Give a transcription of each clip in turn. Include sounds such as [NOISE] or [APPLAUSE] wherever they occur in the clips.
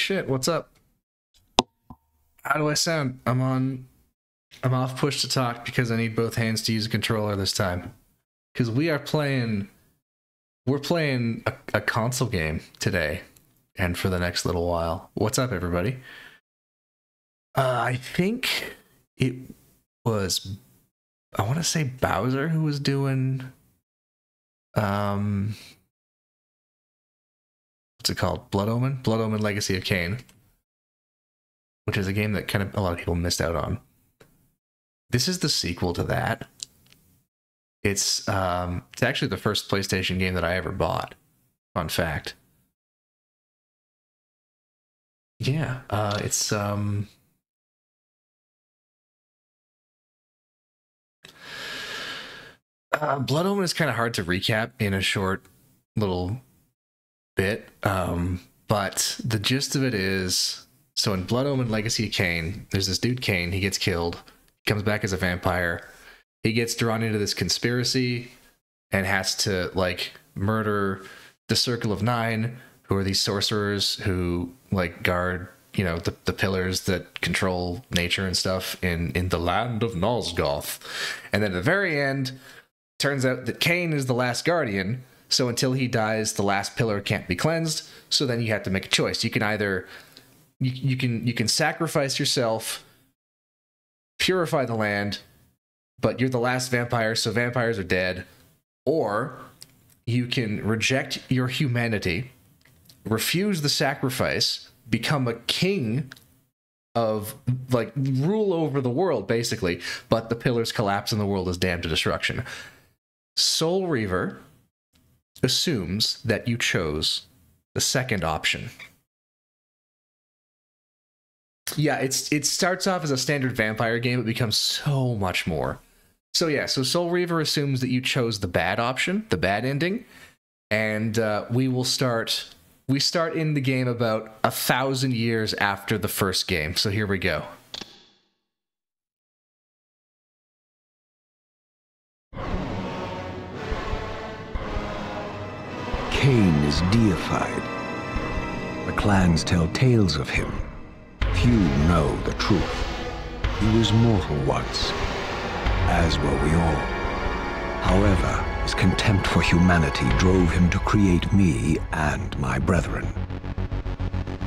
Shit, what's up? How do I sound? I'm on I'm off push to talk because I need both hands to use a controller this time. Cuz we are playing we're playing a, a console game today and for the next little while. What's up everybody? Uh, I think it was I want to say Bowser who was doing um what's it called? Blood Omen? Blood Omen Legacy of Kain. Which is a game that kind of a lot of people missed out on. This is the sequel to that. It's um it's actually the first PlayStation game that I ever bought. Fun fact. Yeah, uh it's um uh, Blood Omen is kind of hard to recap in a short little bit. Um, but the gist of it is so in Blood Omen Legacy of Kain, there's this dude Kain, he gets killed, comes back as a vampire. He gets drawn into this conspiracy and has to like murder the Circle of Nine, who are these sorcerers who like guard, you know, the, the pillars that control nature and stuff in in the land of Nosgoth. And then at the very end, turns out that Kain is the last guardian. So until he dies, the last pillar can't be cleansed. So then you have to make a choice. You can either you, you can you can sacrifice yourself, purify the land, but you're the last vampire, so vampires are dead, or you can reject your humanity, refuse the sacrifice, become a king of like rule over the world basically, but the pillars collapse and the world is damned to destruction. Soul Reaver assumes that you chose the second option. Yeah, it's it starts off as a standard vampire game, it becomes so much more. So yeah, so Soul Reaver assumes that you chose the bad option, the bad ending, and uh, we will start. We start in the game about a thousand years after the first game. So here we go. Kain is deified. The clans tell tales of him. Few know the truth. He was mortal once, as were we all. However, his contempt for humanity drove him to create me and my brethren.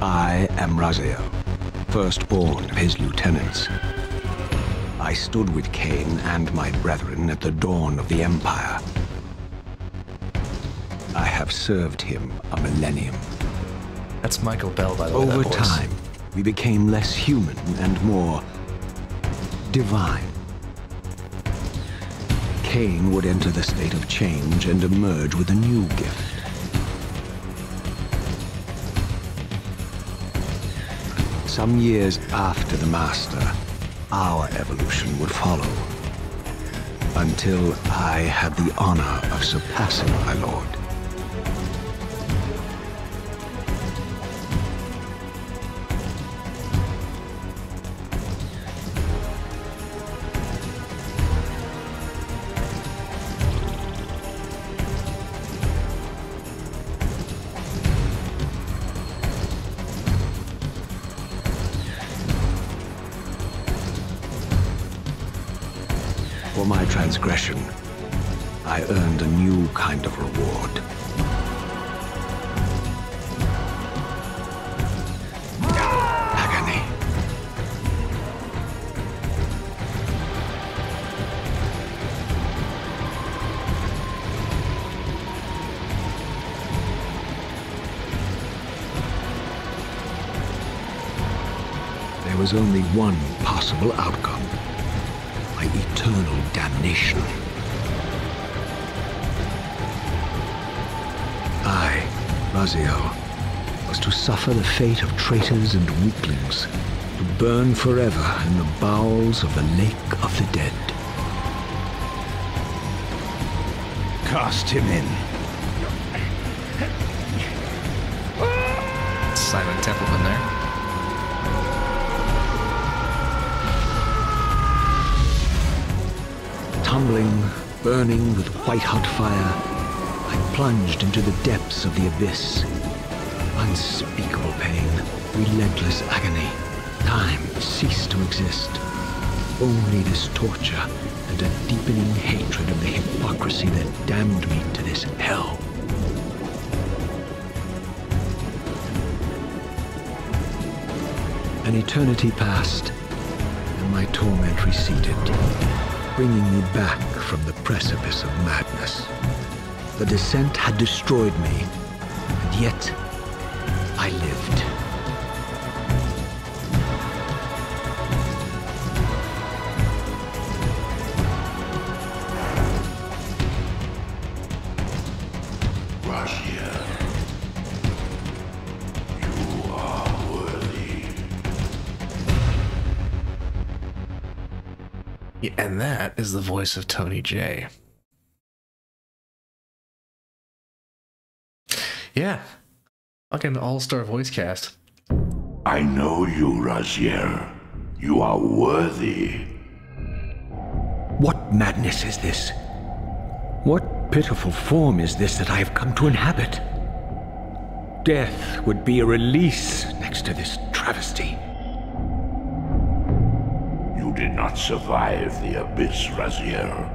I am Raziel, firstborn of his lieutenants. I stood with Kain and my brethren at the dawn of the Empire. I have served him a millennium. That's Michael Bell, by the way. Over time, we became less human and more divine. Kain would enter the state of change and emerge with a new gift. Some years after the Master, our evolution would follow. Until I had the honor of surpassing my lord. One possible outcome my eternal damnation. I, Raziel, was to suffer the fate of traitors and weaklings, to burn forever in the bowels of the Lake of the Dead. Cast him in. Burning with white-hot fire, I plunged into the depths of the abyss. Unspeakable pain, Relentless agony. Time ceased to exist. Only this torture and a deepening hatred of the hypocrisy that damned me to this hell. An eternity passed, and my torment receded, bringing me back from the precipice of madness. The descent had destroyed me, and yet I lived. That is the voice of Tony Jay. Yeah. Fucking all star voice cast. I know you, Raziel. You are worthy. What madness is this? What pitiful form is this that I have come to inhabit? Death would be a release next to this travesty. You did not survive the abyss, Raziel.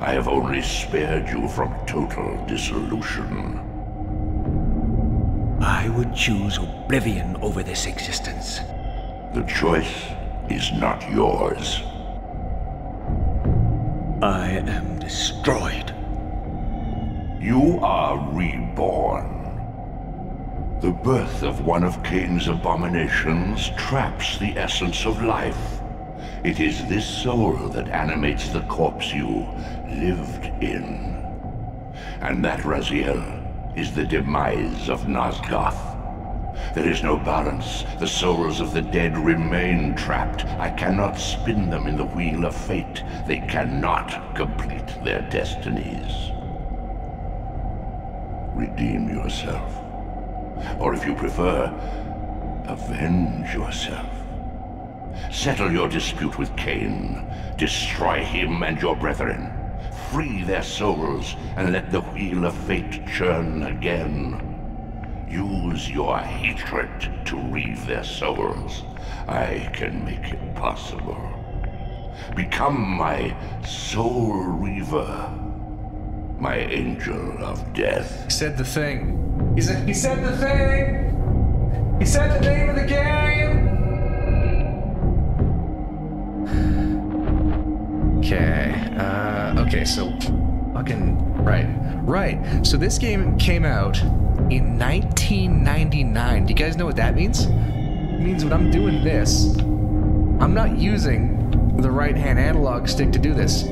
I have only spared you from total dissolution. I would choose oblivion over this existence. The choice is not yours. I am destroyed. You are reborn. The birth of one of Kain's abominations traps the essence of life. It is this soul that animates the corpse you lived in. And that, Raziel, is the demise of Nosgoth. There is no balance. The souls of the dead remain trapped. I cannot spin them in the wheel of fate. They cannot complete their destinies. Redeem yourself. Or if you prefer, avenge yourself. Settle your dispute with Kain. Destroy him and your brethren. Free their souls and let the wheel of fate churn again. Use your hatred to reave their souls. I can make it possible. Become my soul reaver. My angel of death. He said the thing. He said, he said the thing! He said the name of the game! Okay. Uh, okay, so fucking right, right. So this game came out in 1999. Do you guys know what that means? It means when I'm doing this, I'm not using the right hand analog stick to do this.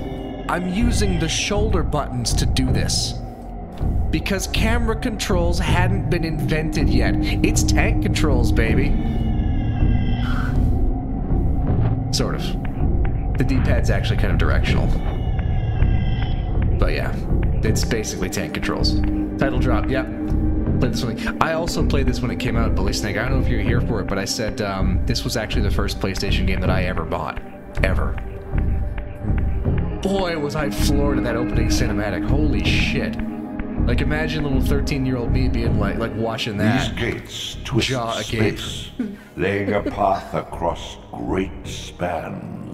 I'm using the shoulder buttons to do this. Because camera controls hadn't been invented yet. It's tank controls, baby. [SIGHS] Sort of. The D-pad's actually kind of directional. But yeah, it's basically tank controls. Title drop, yep. Played this one. I also played this when it came out, Bully Snake. I don't know if you're here for it, but I said um, this was actually the first PlayStation game that I ever bought. Ever. Boy, was I floored at that opening cinematic. Holy shit. Like imagine little 13 year old me being like like watching that. These gates twist Jaw agape. space, laying a path across great spans.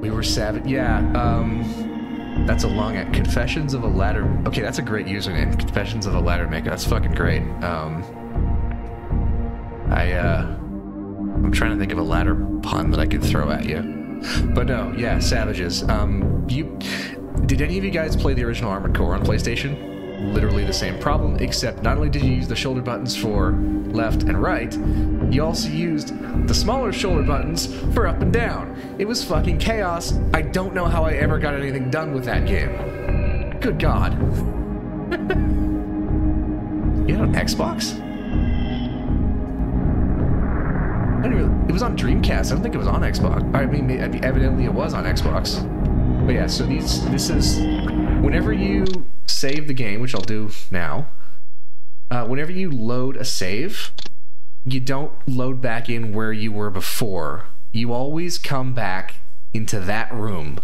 We were savage. Yeah, um, that's a long Confessions of a Ladder. Okay, that's a great username. Confessions of a Ladder Maker. That's fucking great. Um, I, uh, I'm trying to think of a ladder pun that I could throw at you. But no, yeah, Savages. Um, you, did any of you guys play the original Armored Core on PlayStation? Literally the same problem, except not only did you use the shoulder buttons for left and right, you also used the smaller shoulder buttons for up and down. It was fucking chaos. I don't know how I ever got anything done with that game. Good God. [LAUGHS] you had an Xbox? It was on Dreamcast. I don't think it was on Xbox. I mean, evidently it was on Xbox. But yeah, so these this is whenever you save the game, which I'll do now. Uh, whenever you load a save, you don't load back in where you were before. You always come back into that room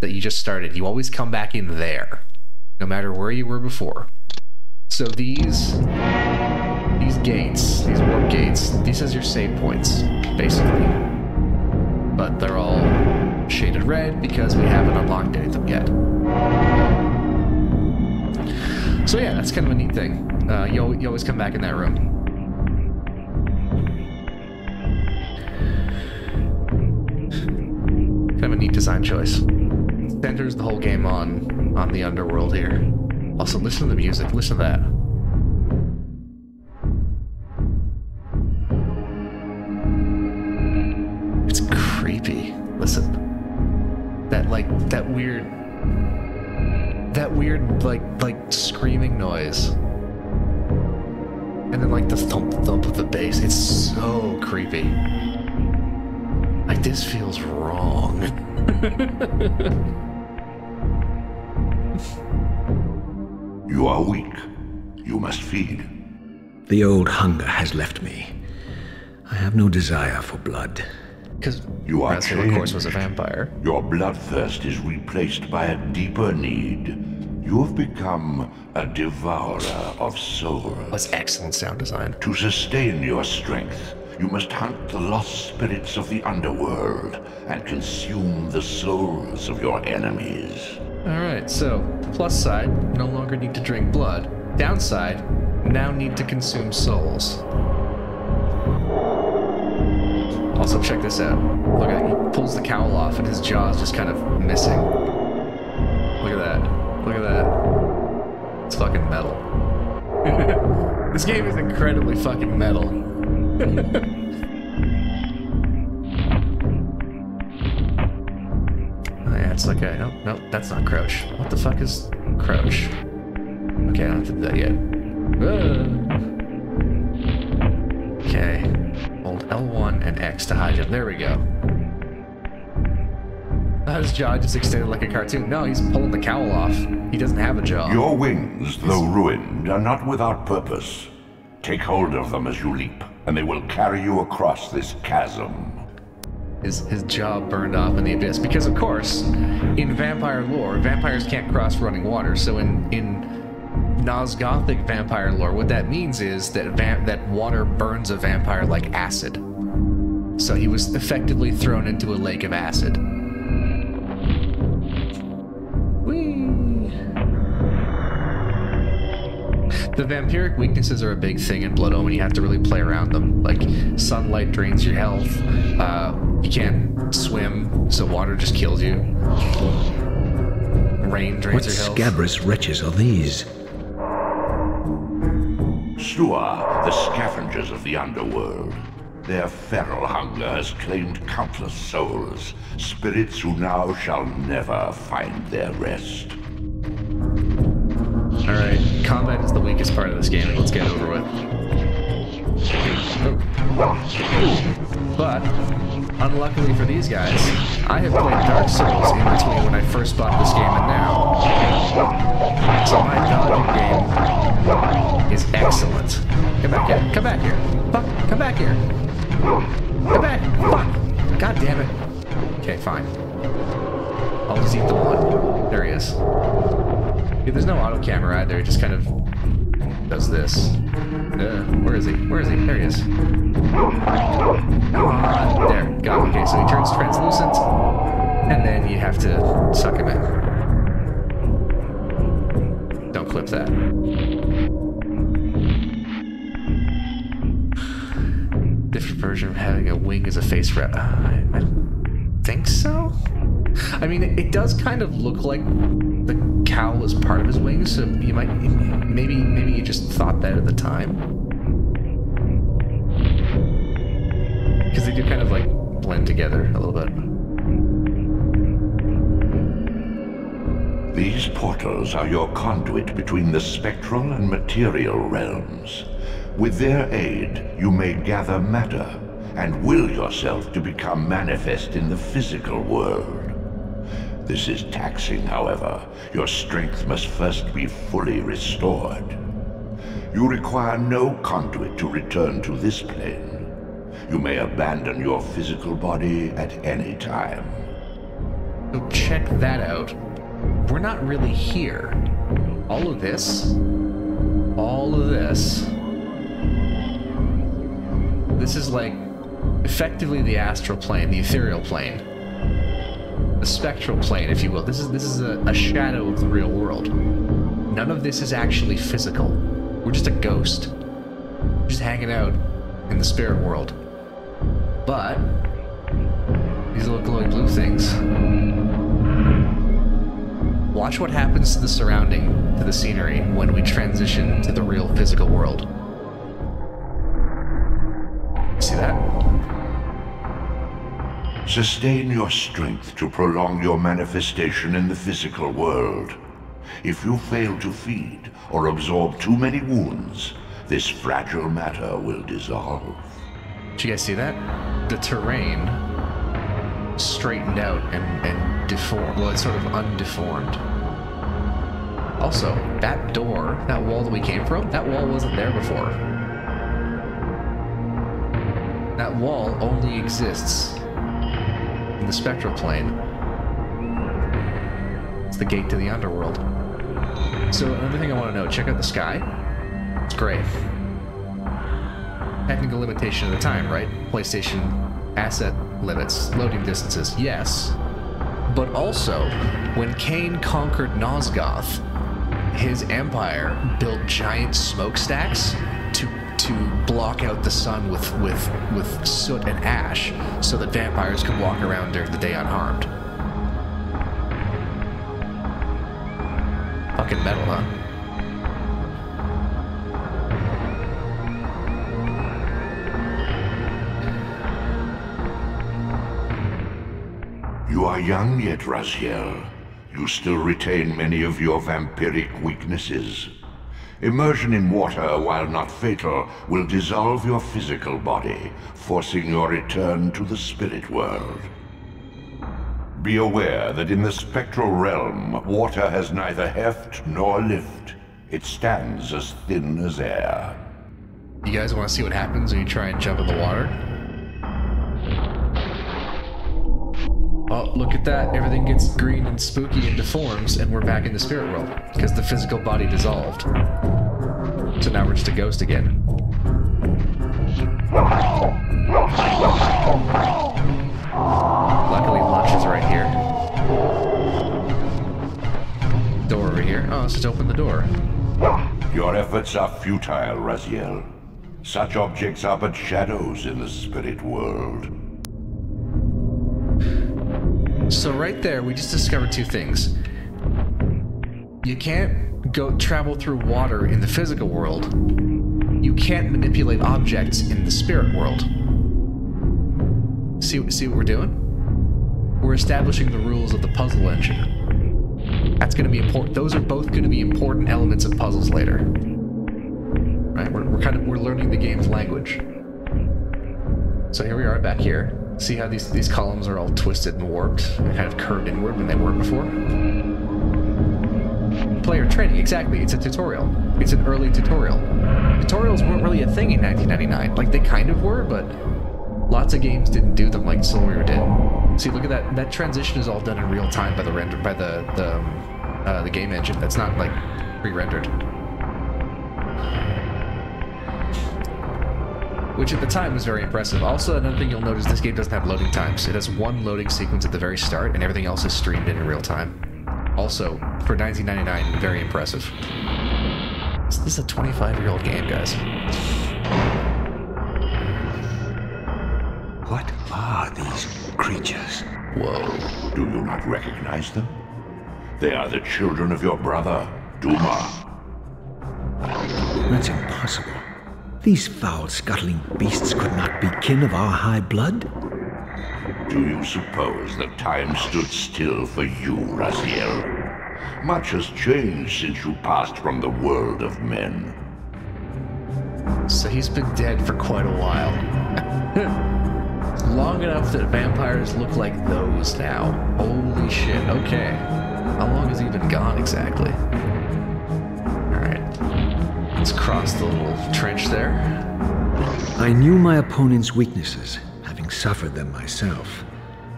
that you just started. You always come back in there, no matter where you were before. So these these gates, these warp gates, these as your save points, basically. But they're all shaded red because we haven't unlocked any of them yet. So yeah, that's kind of a neat thing. Uh, you, you always come back in that room. Kind of a neat design choice. Centers the whole game on on the underworld here. Also, listen to the music. Listen to that. It's creepy. Listen. That like that weird that weird like like screaming noise. And then like the thump thump of the bass. It's so creepy. Like this feels wrong. [LAUGHS] You are weak. You must feed. The old hunger has left me. I have no desire for blood. Because You are Raziel, of course, was a vampire. Your bloodthirst is replaced by a deeper need. You have become a devourer of souls. That's excellent sound design. To sustain your strength, you must hunt the lost spirits of the underworld and consume the souls of your enemies. Alright, so plus side, no longer need to drink blood. Downside, now need to consume souls. Also, check this out. Look at He pulls the cowl off and his jaw's just kind of missing. Look at that. Look at that. It's fucking metal. [LAUGHS] this game is incredibly fucking metal. [LAUGHS] Oh, yeah, it's like a. Nope, nope, that's not crouch. What the fuck is crouch? Okay, I don't have to do that yet. Ah. Okay. Hold L1 and X to hide him. There we go. Now his jaw just extended like a cartoon. No, he's pulling the cowl off. He doesn't have a jaw. Your wings, though ruined, are not without purpose. Take hold of them as you leap, and they will carry you across this chasm. his his jaw burned off in the abyss because of course in vampire lore vampires can't cross running water so in in Nosgothic vampire lore what that means is that that water burns a vampire like acid so he was effectively thrown into a lake of acid Whee! The vampiric weaknesses are a big thing in Blood Omen. You have to really play around them. Like sunlight drains your health. Uh, you can't swim, so water just kills you. Rain drains What your health. What scabrous wretches are these? Sluagh, the scavengers of the underworld. Their feral hunger has claimed countless souls, spirits who now shall never find their rest. All right, combat is the weakest part of this game. Let's get over with. But unluckily for these guys, I have played Dark Souls in between when I first bought this game and now. So my dodging game is excellent. Come back here. Come back here. Fuck. Come back here. Come back. Fuck. God damn it. Okay, fine. I'll just eat the one. There he is. Yeah, there's no auto camera either. It just kind of does this. Uh, where is he? Where is he? There he is. On. There. Got him. Okay, so he turns translucent, and then you have to suck him in. Don't clip that. Version of having a wing as a face wrap. I, I think so. I mean, it, does kind of look like the cowl is part of his wings, so you might maybe maybe you just thought that at the time because they do kind of like blend together a little bit. These portals are your conduit between the spectral and material realms. With their aid, you may gather matter and will yourself to become manifest in the physical world. This is taxing, however. Your strength must first be fully restored. You require no conduit to return to this plane. You may abandon your physical body at any time. Check that out. We're not really here. All of this, all of this this is like effectively the astral plane, the ethereal plane, the spectral plane, if you will. This is this is a, a shadow of the real world. None of this is actually physical. We're just a ghost, just hanging out in the spirit world. But these little glowing blue things. Watch what happens to the surrounding, to the scenery, when we transition to the real physical world. See that? Sustain your strength to prolong your manifestation in the physical world. If you fail to feed or absorb too many wounds, this fragile matter will dissolve. Did you guys see that? The terrain straightened out and, and deformed. Well, it's sort of undeformed. Also, that door, that wall that we came from, that wall wasn't there before. That wall only exists in the spectral plane. It's the gate to the underworld. So another thing I want to know, check out the sky. It's gray. Technical limitation of the time, right? PlayStation asset limits, loading distances, yes. But also, when Kain conquered Nosgoth, his empire built giant smokestacks to block out the sun with with with soot and ash, so that vampires could walk around during the day unharmed. Fucking metal, huh? You are young yet, Raziel. You still retain many of your vampiric weaknesses. Immersion in water, while not fatal, will dissolve your physical body, forcing your return to the spirit world. Be aware that in the spectral realm, water has neither heft nor lift. It stands as thin as air. You guys want to see what happens when you try and jump in the water? Oh, look at that. Everything gets green and spooky and deforms, and we're back in the spirit world because the physical body dissolved. So now we're just a ghost again. Luckily, lunch is right here. Door over here. Oh, let's just open the door. Your efforts are futile, Raziel. Such objects are but shadows in the spirit world. So right there, we just discovered two things. You can't go travel through water in the physical world. You can't manipulate objects in the spirit world. See, see what we're doing? We're establishing the rules of the puzzle engine. That's going to be important. Those are both going to be important elements of puzzles later. Right? We're, we're kind of we're learning the game's language. So here we are back here. See how these these columns are all twisted and warped and kind of curved inward when they weren't before? Player training, exactly. It's a tutorial. It's an early tutorial. Tutorials weren't really a thing in 1999. Like they kind of were, but lots of games didn't do them like Soul did. See, look at that. That transition is all done in real time by the render by the the um, uh, the game engine. That's not like pre-rendered. Which at the time was very impressive. Also, another thing you'll notice, this game doesn't have loading times. It has one loading sequence at the very start, and everything else is streamed in in real time. Also, for 1999, very impressive. This is a 25-year-old game, guys. What are these creatures? Whoa. Do you not recognize them? They are the children of your brother, Dumah. That's impossible. These foul, scuttling beasts could not be kin of our high blood. Do you suppose that time stood still for you, Raziel? Much has changed since you passed from the world of men. So he's been dead for quite a while. [LAUGHS] Long enough that vampires look like those now. Holy shit. Okay. How long has he been gone exactly? Let's cross the little trench there. I knew my opponent's weaknesses, having suffered them myself.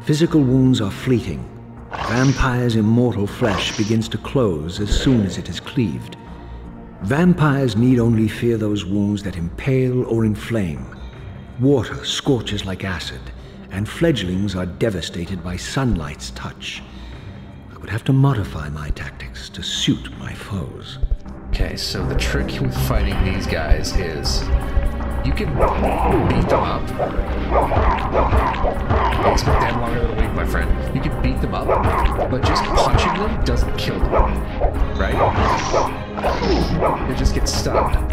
Physical wounds are fleeting. Vampire's immortal flesh begins to close as soon as it is cleaved. Vampires need only fear those wounds that impale or inflame. Water scorches like acid, and fledglings are devastated by sunlight's touch. I would have to modify my tactics to suit my foes. Okay, so the trick with fighting these guys is you can beat them up. It's dead longer than a week, my friend. You can beat them up, but just punching them doesn't kill them, right? They just get stunned. You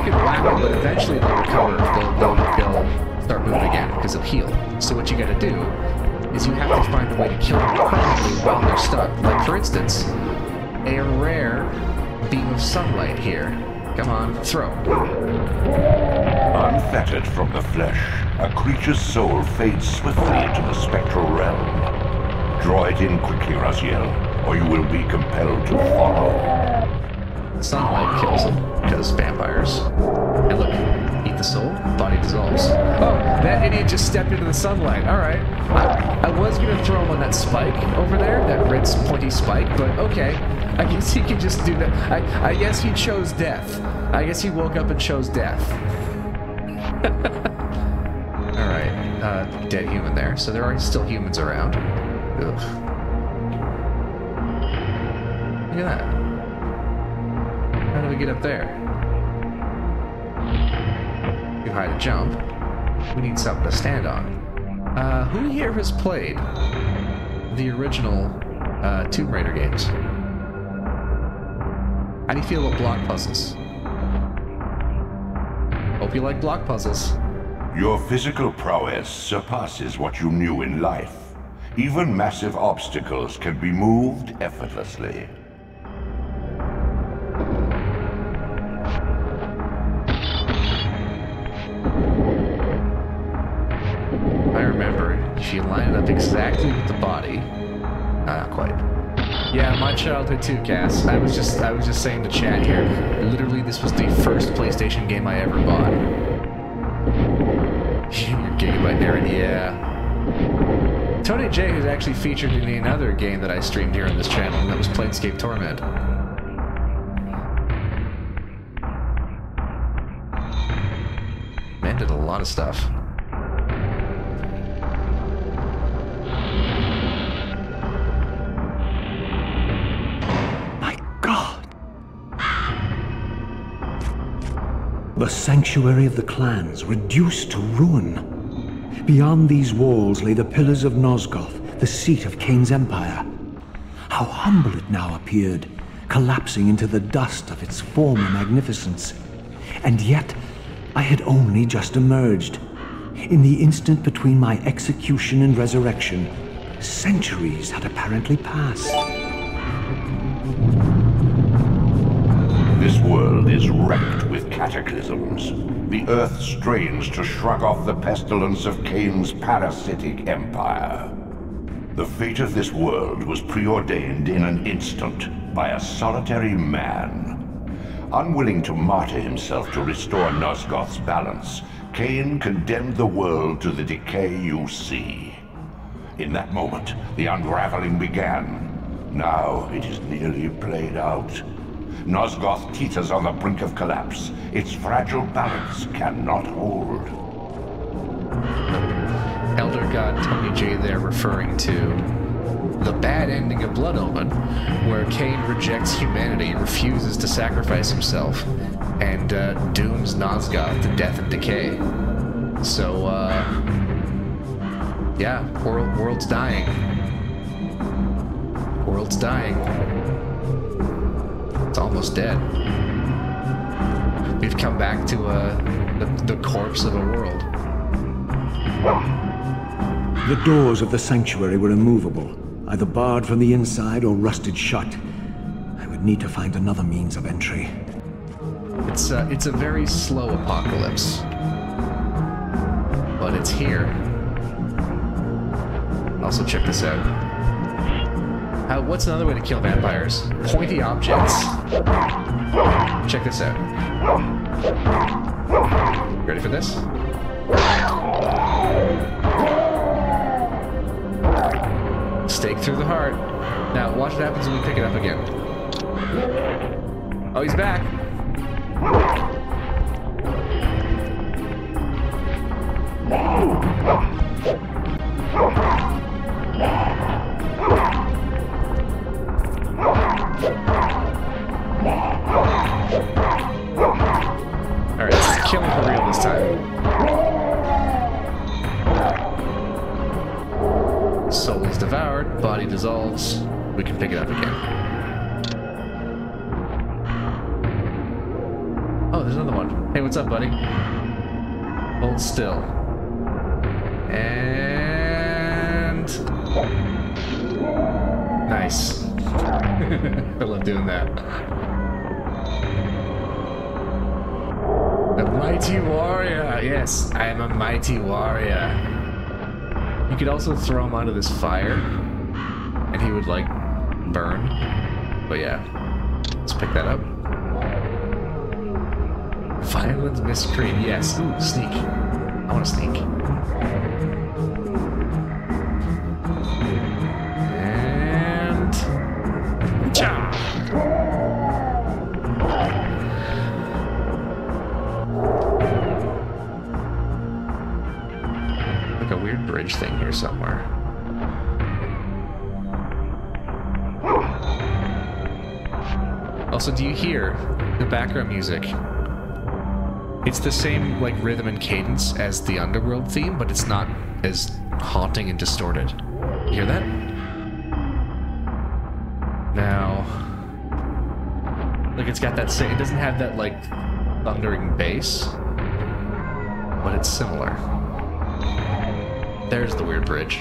can whack them, but eventually they'll recover. They'll, they'll, they'll start moving again because they'll heal. So what you got to do is you have to find a way to kill them permanently while they're stuck. Like for instance, a rare beam of sunlight here. Come on, throw. Unfettered from the flesh, a creature's soul fades swiftly into the spectral realm. Draw it in quickly, Raziel, or you will be compelled to follow. Sunlight kills them because vampires. And look, eat the soul, body dissolves. Oh, that idiot just stepped into the sunlight. All right, I, I was gonna throw him on that spike over there, that red pointy spike, but okay. I guess he could just do that. I, I guess he chose death. I guess he woke up and chose death. [LAUGHS] All right, uh, dead human there. So there are still humans around. Ugh. Look at that. How do we get up there? Too high to jump. We need something to stand on. Uh, who here has played the original uh, Tomb Raider games? How do you feel about block puzzles? Hope you like block puzzles. Your physical prowess surpasses what you knew in life. Even massive obstacles can be moved effortlessly. Childhood too, Cass. I was just I was just saying to chat here. Literally, this was the first PlayStation game I ever bought. [LAUGHS] You're Gigabyte nerd, yeah. Tony Jay has actually featured in another game that I streamed here on this channel, and that was Planescape Torment. Man did a lot of stuff. The sanctuary of the clans reduced to ruin. Beyond these walls lay the pillars of Nosgoth, the seat of Kain's empire. How humble it now appeared, collapsing into the dust of its former magnificence. And yet, I had only just emerged. In the instant between my execution and resurrection, centuries had apparently passed. This world is wrecked cataclysms. The earth strains to shrug off the pestilence of Kain's parasitic empire. The fate of this world was preordained in an instant by a solitary man. Unwilling to martyr himself to restore Nosgoth's balance, Kain condemned the world to the decay you see. In that moment, the unraveling began. Now it is nearly played out. Nosgoth teeters on the brink of collapse. Its fragile balance cannot hold. Elder God Tony Jay there referring to the bad ending of Blood Omen, where Kain rejects humanity and refuses to sacrifice himself, and uh, dooms Nosgoth to death and decay. So, uh, yeah, world, world's dying. World's dying. Almost dead. We've come back to uh, the, the corpse of a world. The doors of the sanctuary were immovable, either barred from the inside or rusted shut. I would need to find another means of entry. It's a, it's a very slow apocalypse. But it's here. Also, check this out. How, what's another way to kill vampires? Pointy objects. Check this out. Ready for this? Stake through the heart. Now, watch what happens when we pick it up again. Oh, he's back. We can pick it up again. Oh, there's another one. Hey, what's up, buddy? Hold still. And... Nice. [LAUGHS] I love doing that. A mighty warrior. Yes, I am a mighty warrior. You could also throw him onto this fire, he would like burn. But yeah, let's pick that up. Violent miscreant. Yes. Ooh, sneak. I want to sneak. Music? It's the same like rhythm and cadence as the Underworld theme, but it's not as haunting and distorted. You hear that? Now, like it's got that same. It doesn't have that like thundering bass, but it's similar. There's the weird bridge.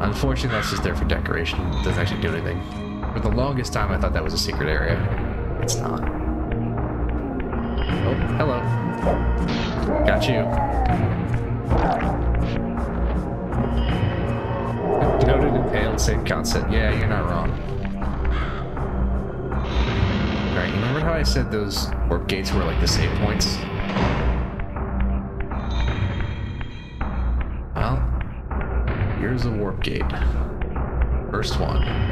Unfortunately, that's just there for decoration. It doesn't actually do anything. For the longest time, I thought that was a secret area. It's not. Oh, hello. Got you. Noted impaled, same concept. Yeah, you're not wrong. Alright, remember how I said those warp gates were like the save points? Well, here's a warp gate. First one.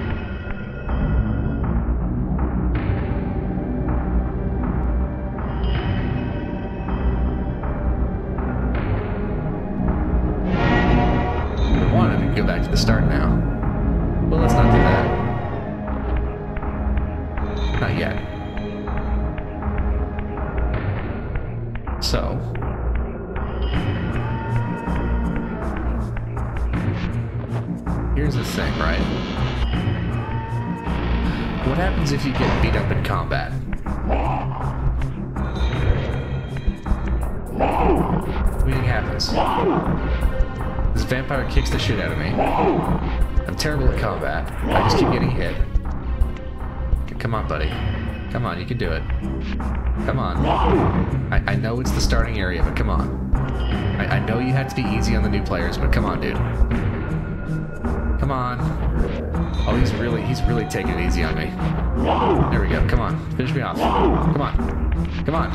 Players, but come on, dude. Come on. Oh, he's really, he's really taking it easy on me. There we go. Come on. Finish me off. Come on. Come on.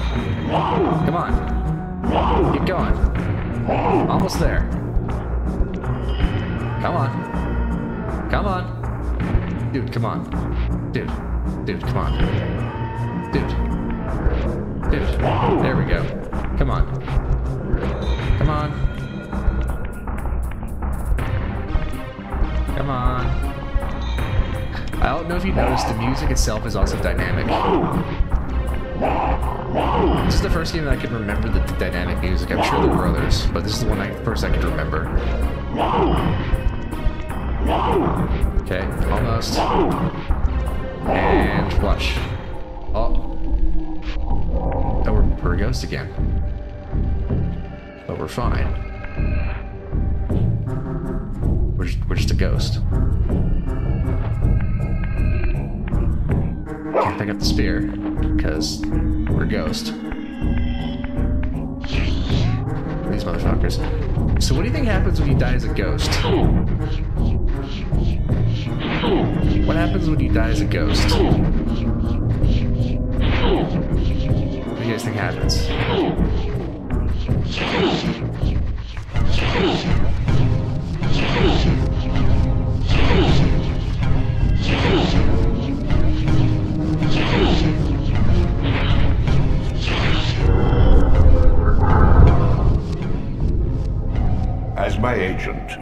Come on. Keep going. Almost there. Come on. Come on. Dude, come on. Dude. Dude, come on. Dude. Dude. There we go. Come on. I don't know if you noticed, the music itself is also dynamic. This is the first game that I can remember the, dynamic music. I'm sure there were others, but this is the one I first I can remember. Okay, almost. And watch. Oh. Oh, we're, we're a ghost again. But we're fine. We're just, we're just a ghost. Can't pick up the spear, because we're ghost. These motherfuckers. So what do you think happens when you die as a ghost? What happens when you die as a ghost? What do you guys think happens?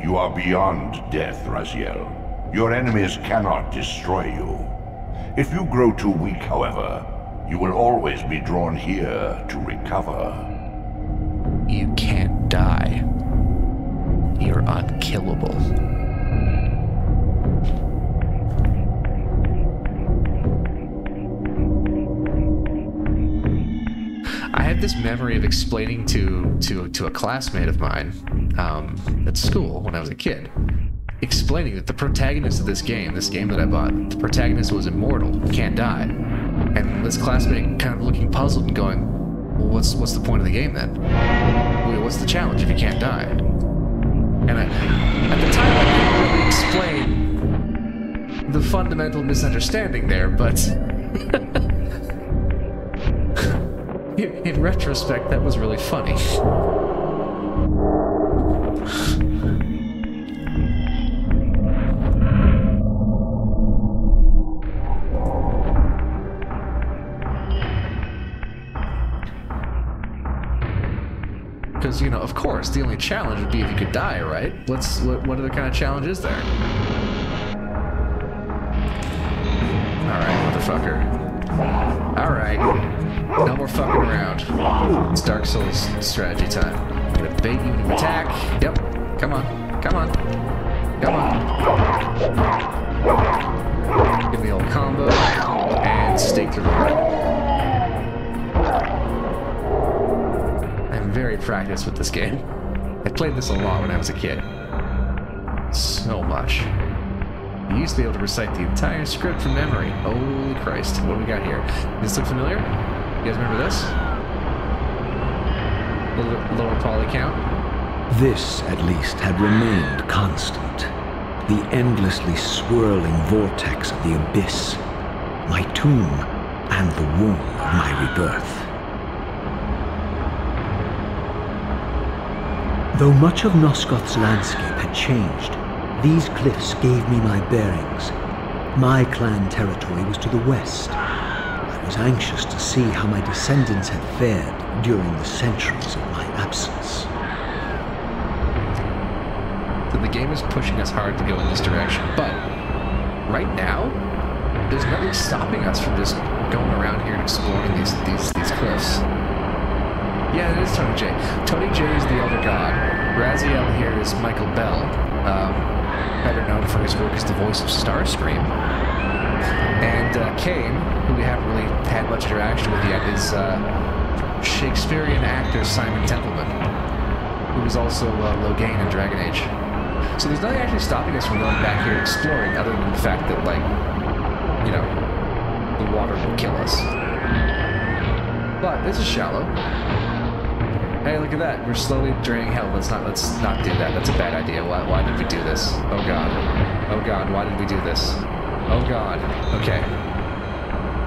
You are beyond death, Raziel. Your enemies cannot destroy you. If you grow too weak, however, you will always be drawn here to recover. You can't die. You're unkillable. Memory of explaining to to to a classmate of mine um, at school when I was a kid, explaining that the protagonist of this game, this game that I bought, the protagonist was immortal, can't die, and this classmate kind of looking puzzled and going, "Well, what's what's the point of the game then? What's the challenge if you can't die?" And I, at the time, I couldn't really explain the fundamental misunderstanding there, but. [LAUGHS] In, retrospect, that was really funny. Because, you know, of course, the only challenge would be if you could die, right? What's what, what other kind of challenge is there? Alright, motherfucker. Alright. No more fucking around. It's Dark Souls strategy time. I'm gonna bait you into attack. Yep. Come on. Come on. Come on. Give me the old combo. And stake through the heart. I'm very practiced with this game. I played this a lot when I was a kid. So much. You used to be able to recite the entire script from memory. Holy Christ. What do we got here? Does this look familiar? You guys remember this? Little lower poly count? This, at least, had remained constant. The endlessly swirling vortex of the abyss. My tomb and the womb of my rebirth. Though much of Nosgoth's landscape had changed, these cliffs gave me my bearings. My clan territory was to the west. Was anxious to see how my descendants had fared during the centuries of my absence. So the game is pushing us hard to go in this direction, but right now, there's nothing stopping us from just going around here and exploring these these these cliffs. Yeah, it is Tony Jay. Tony Jay is the Elder God. Raziel here is Michael Bell, um, better known for his work as the voice of Starscream. And uh, Kain, who we haven't really had much interaction with yet, is uh, Shakespearean actor Simon Templeman, who was also uh, Loghain in Dragon Age. So there's nothing actually stopping us from going back here exploring, other than the fact that, like, you know, the water will kill us. But this is shallow. Hey, look at that. We're slowly draining hell. Let's not let's not do that. That's a bad idea. Why why did we do this? Oh god. Oh god, why did we do this? Oh god. Okay.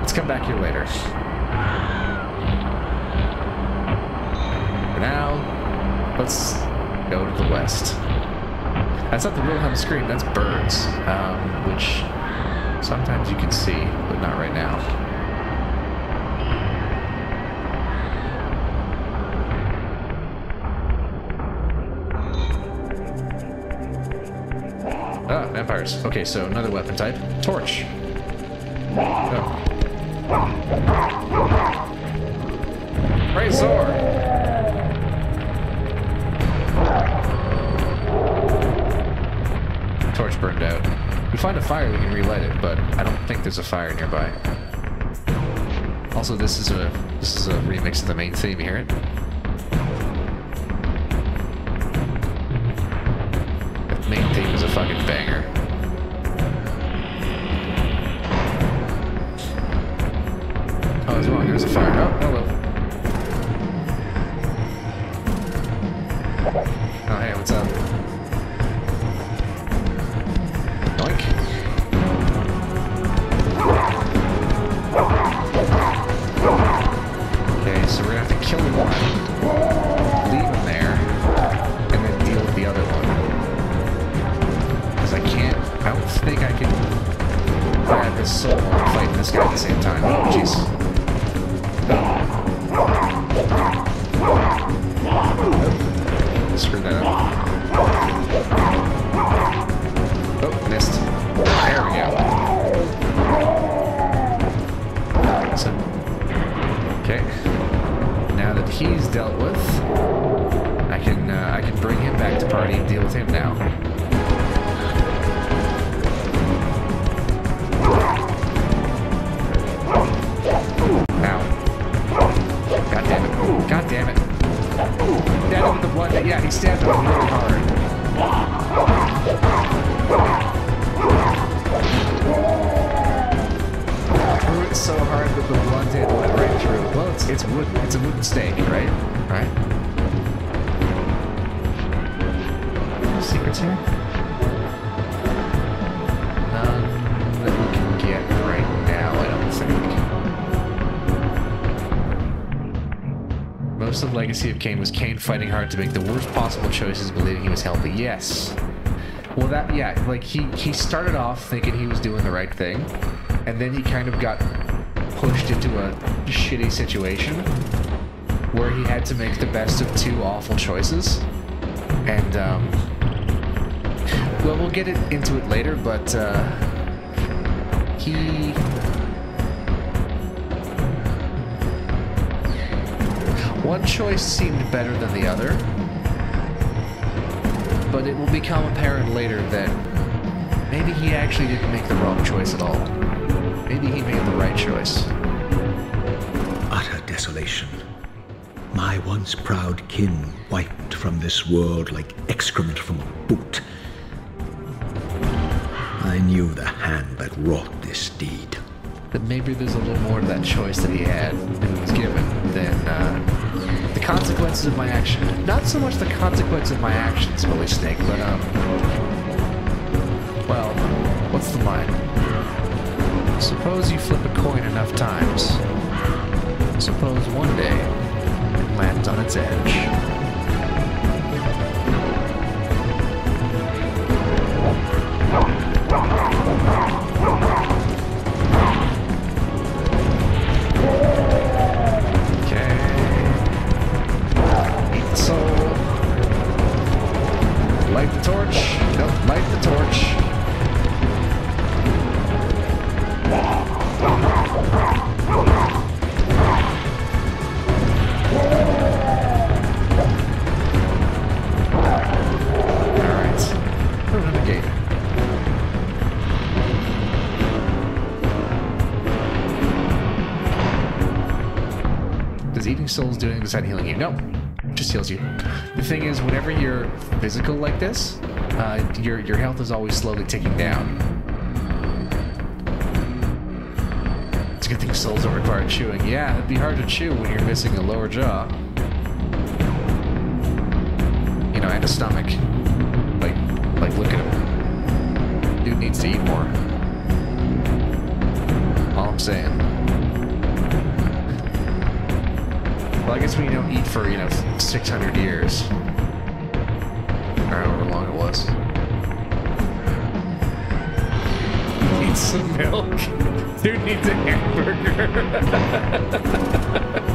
Let's come back here later. For now, let's go to the west. That's not the Wilhelm scream, that's birds. Um, which sometimes you can see, but not right now. Vampires. Okay, so another weapon type. Torch. Oh. Razor! Torch burned out. We find a fire, we can relight it, but I don't think there's a fire nearby. Also, this is a this is a remix of the main theme. You hear it? Legacy of Kain was Kain fighting hard to make the worst possible choices, believing he was healthy. Yes. Well, that yeah, like he he started off thinking he was doing the right thing, and then he kind of got pushed into a shitty situation where he had to make the best of two awful choices, and um, well, we'll get it into it later, but uh, he. One choice seemed better than the other, but it will become apparent later that maybe he actually didn't make the wrong choice at all. Maybe he made the right choice. Utter desolation. My once proud kin wiped from this world like excrement from a boot. I knew the hand that wrought this deed. That maybe there's a little more to that choice that he had and he was given than uh, consequences of my action. Not so much the consequence of my actions, Billy Snake, but um, well, what's the line? Suppose you flip a coin enough times. Suppose one day it lands on its edge. Does eating do anything besides healing you? No. Just heals you. The thing is, whenever you're physical like this, uh, your your health is always slowly ticking down. It's a good thing souls don't require chewing. Yeah, it'd be hard to chew when you're missing a lower jaw. You know, and a stomach. Like, like look at him. Dude needs to eat more. All I'm saying. Guess when you don't eat for, you know, 600 years. Or however long it was. Need some milk. [LAUGHS] Dude needs a hamburger. [LAUGHS]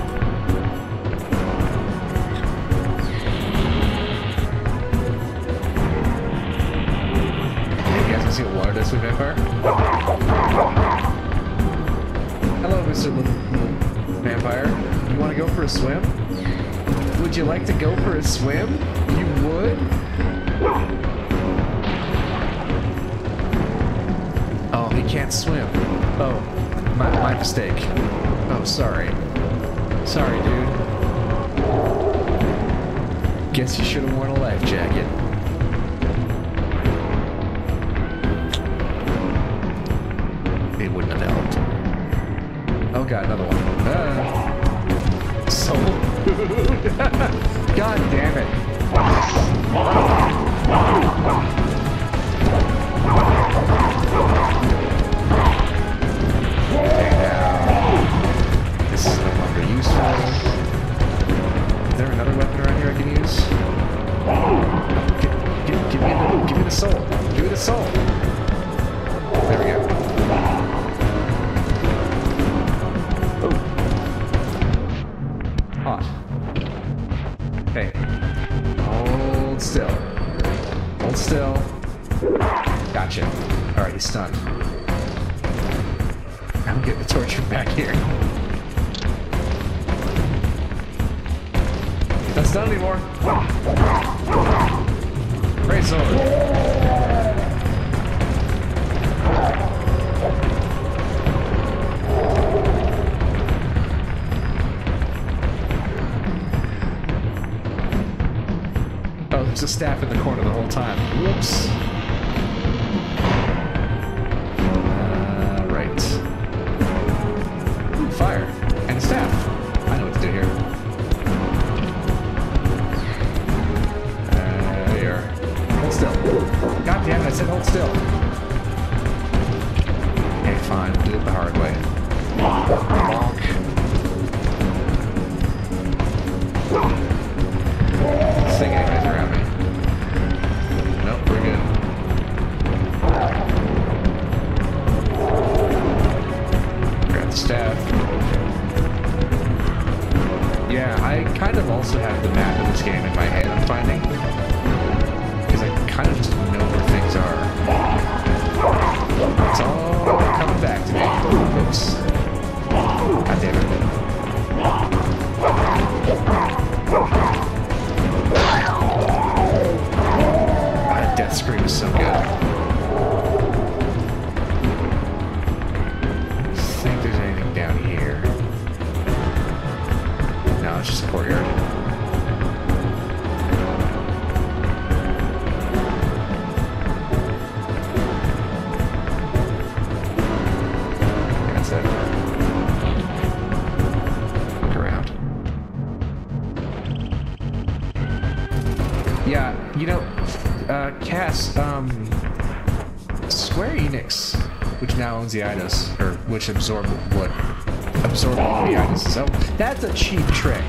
Eidos, or which absorb what Absorb Eidos. So that's a cheap trick.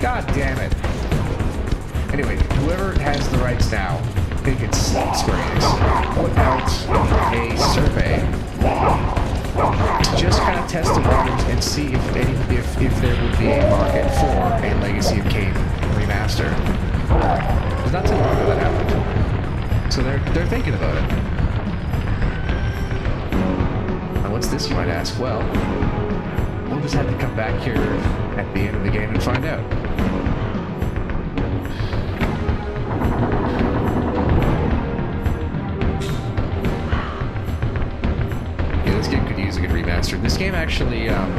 God damn it. Anyway, whoever has the rights now, I think it's Square Enix, put out a survey to just kind of test the waters and see if any, if if there would be a market for a Legacy of Kain remaster. It's not too long ago that happened. So they're they're thinking about it. What's this, you might ask? Well, we'll just have to come back here at the end of the game and find out. Yeah, this game could use a good remaster. This game actually, um,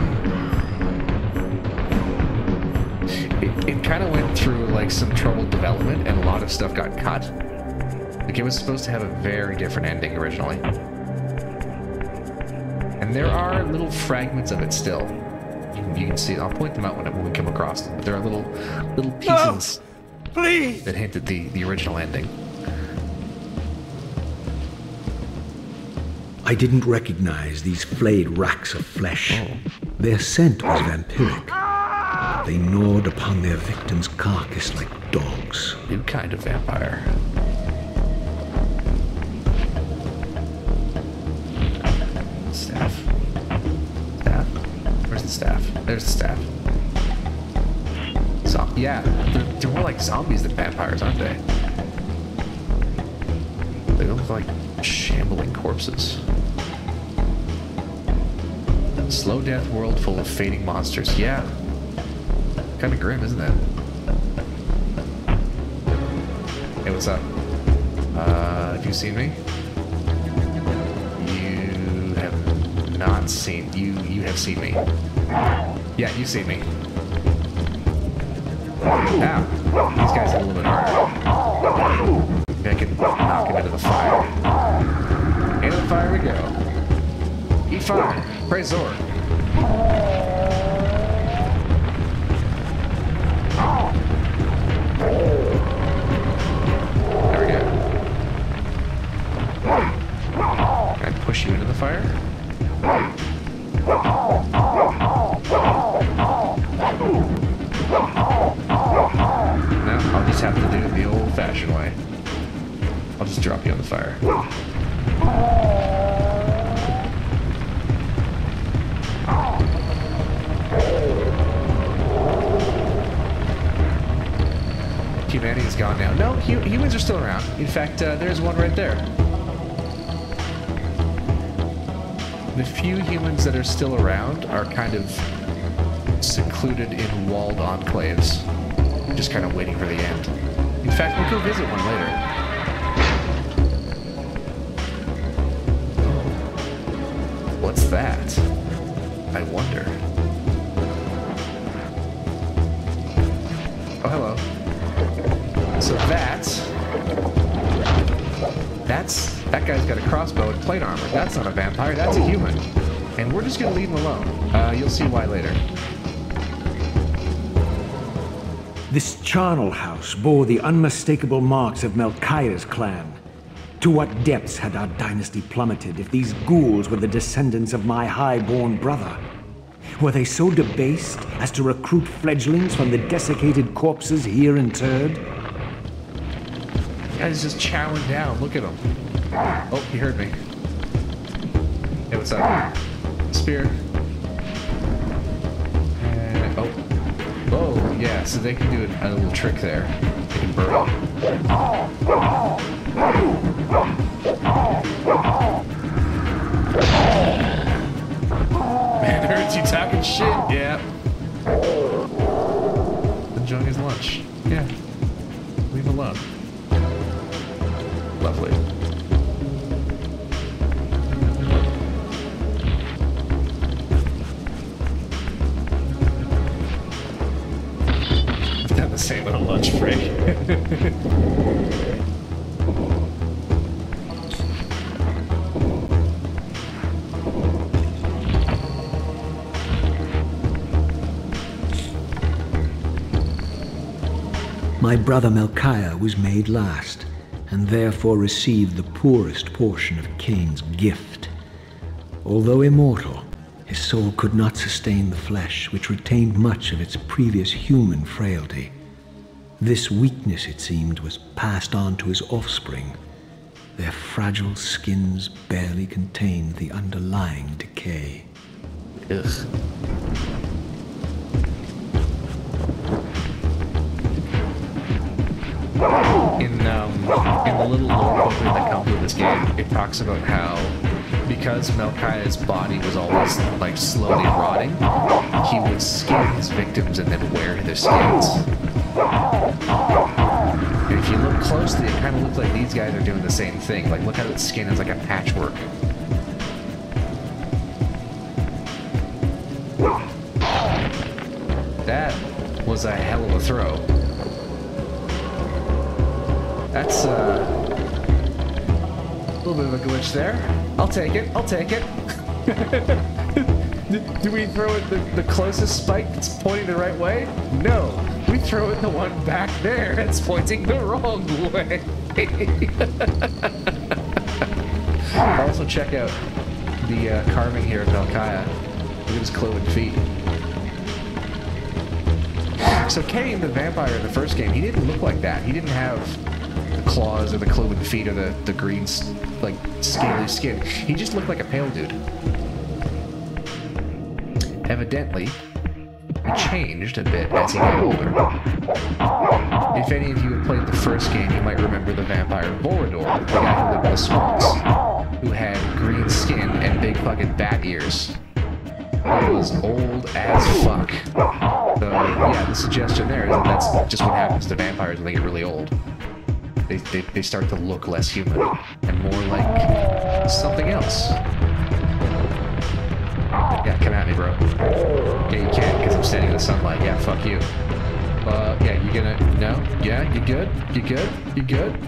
it, it kind of went through like some troubled development, and a lot of stuff got cut. The game was supposed to have a very different ending originally, there are little fragments of it still. You can, you can see. I'll point them out when, when we come across them. But there are little little pieces Please! that hint at the the original ending. I didn't recognize these flayed racks of flesh. Their scent was vampiric. They gnawed upon their victim's carcass like dogs. New kind of vampire. They're, more like zombies than vampires, aren't they? They look like shambling corpses. Slow death world full of fading monsters. Yeah. Kind of grim, isn't it? Hey, what's up? Uh, have you seen me? You have not seen. You you have seen me. Yeah, you've seen me. Ow. These guys hit a little bit harder. Maybe I can knock him into the fire. Into the fire we go. Eat fire. Praise Zor. There we go. Can I push you into the fire? Have to do it the old-fashioned way. I'll just drop you on the fire. Humanity is gone now. No, hu- humans are still around. In fact, uh, there's one right there. The few humans that are still around are kind of secluded in walled enclaves, just kind of waiting for the end. In fact, we'll go visit one later. What's that? I wonder. Oh, hello. So that's that's that guy's got a crossbow and plate armor. That's not a vampire. That's a human. And we're just gonna leave him alone. Uh, you'll see why later. Charnel house bore the unmistakable marks of Melchiah's clan. To what depths had our dynasty plummeted if these ghouls were the descendants of my high-born brother? Were they so debased as to recruit fledglings from the desiccated corpses here interred? Guy's just chowing down. Look at him. Oh, he heard me. Hey, what's up? Spear. So they can do a, a little trick there. They can burrow. Man, hurts you talking shit? Yeah. Enjoying his lunch. My brother Melchiah was made last, and therefore received the poorest portion of Kain's gift. Although immortal, his soul could not sustain the flesh, which retained much of its previous human frailty. This weakness, it seemed, was passed on to his offspring. Their fragile skins barely contained the underlying decay. Ugh. In the little lore booklet that comes with this game, it talks about how because Melchiah's body was always like slowly rotting, he would skin his victims and then wear their skins. If you look closely, it kind of looks like these guys are doing the same thing. Like, look how its skin is like a patchwork. That was a hell of a throw. That's uh, a little bit of a glitch there. I'll take it. I'll take it. [LAUGHS] Do we throw it the, the closest spike that's pointing the right way? No. We throw it the one back there that's pointing the wrong way. [LAUGHS] also check out the uh, carving here of Valkyria. Look at his cloven feet. So Kain, the vampire in the first game, he didn't look like that. He didn't have claws or the cloven feet or the, the green, like, scaly skin. He just looked like a pale dude. Evidently, he changed a bit as he got older. If any of you have played the first game, you might remember the vampire Vorador, the guy who lived in the swamps, who had green skin and big fucking bat ears. He was old as fuck. So, yeah, the suggestion there is that that's just what happens to vampires when they get really old. They, they, they start to look less human and more like something else. Yeah, come at me, bro. Yeah, you can't because I'm standing in the sunlight. Yeah, fuck you. Uh, yeah, you gonna... No? Yeah, you good? You good? You good?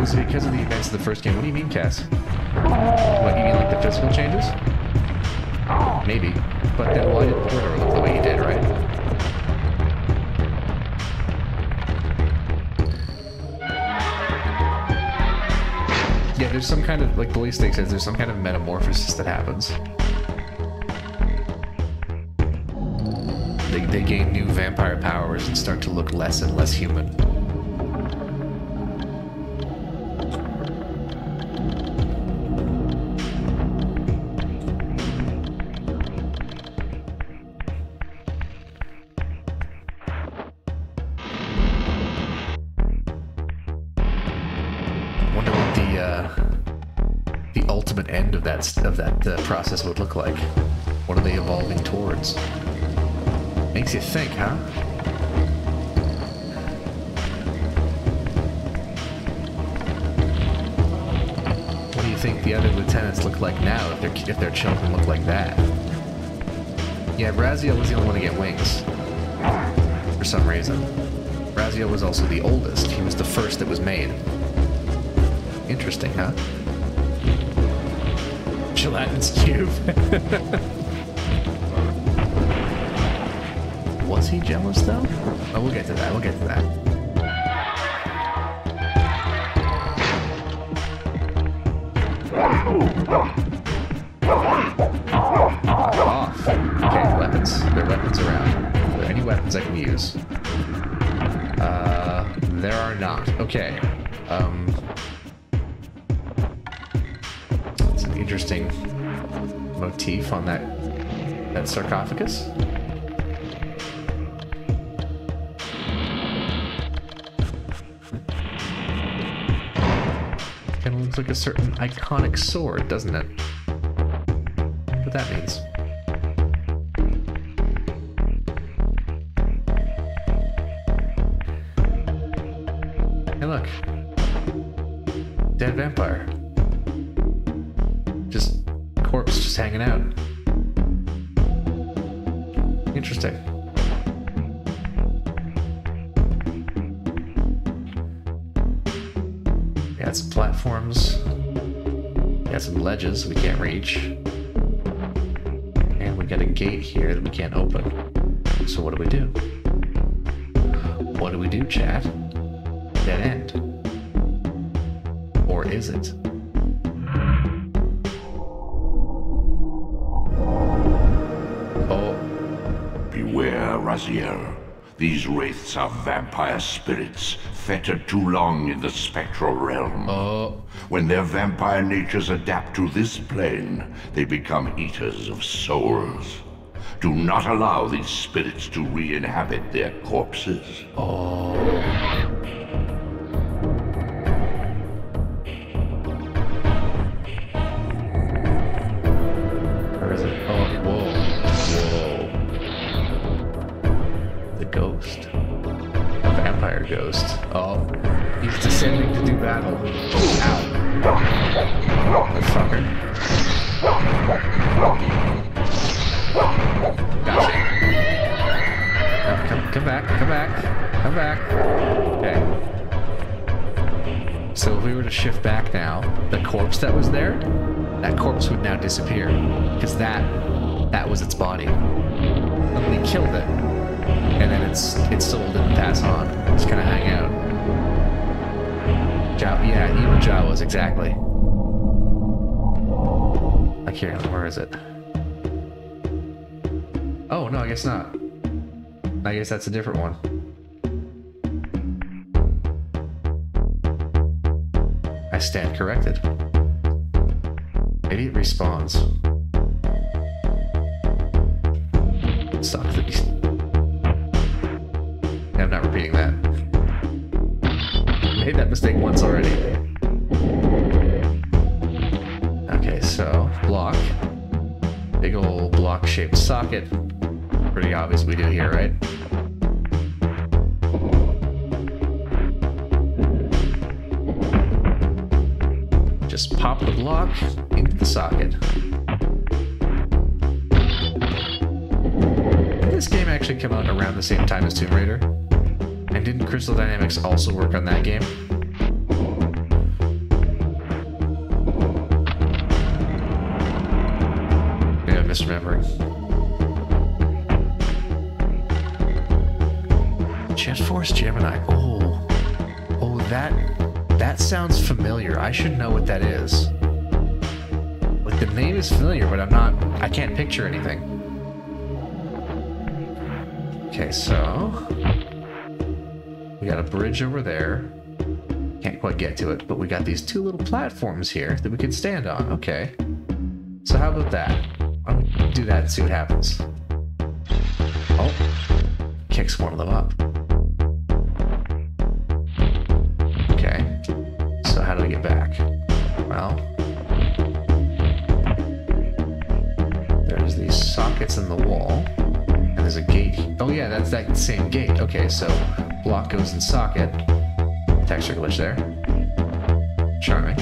Was it because of the events of the first game? What do you mean, Cass? What, you mean like the physical changes? Maybe. But then why did Porter look the way he did, right? Yeah, there's some kind of, like Bully Stick says, there's some kind of metamorphosis that happens. They, they gain new vampire powers and start to look less and less human. Process would look like. What are they evolving towards? Makes you think, huh? What do you think the other lieutenants look like now if their if their children look like that? Yeah, Raziel was the only one to get wings. For some reason. Raziel was also the oldest. He was the first that was made. Interesting, huh? Gelatinous cube. [LAUGHS] Was he jealous though? Oh, we'll get to that. We'll get to that. Off. Okay, weapons. There are weapons around. Are there any weapons I can use? Uh, there are not. Okay. Sarcophagus. Kind of looks like a certain iconic sword, doesn't it? What that means. Hey, look. Dead vampire. Just corpse just hanging out. Interesting. Got some platforms. Got some ledges we can't reach. And we got a gate here that we can't open. So what do we do? What do we do, chat? Dead end. Or is it? Raziel. These wraiths are vampire spirits, fettered too long in the spectral realm. oh, When their vampire natures adapt to this plane, they become eaters of souls. Do not allow these spirits to re-inhabit their corpses. Where that's a different one. Bridge over there. Can't quite get to it, but we got these two little platforms here that we can stand on. Okay. So how about that? I'll do that and see what happens. Oh, kicks one of them up. There's a gate. Oh yeah, that's that same gate. Okay, so block goes in socket. Texture glitch there. Charming.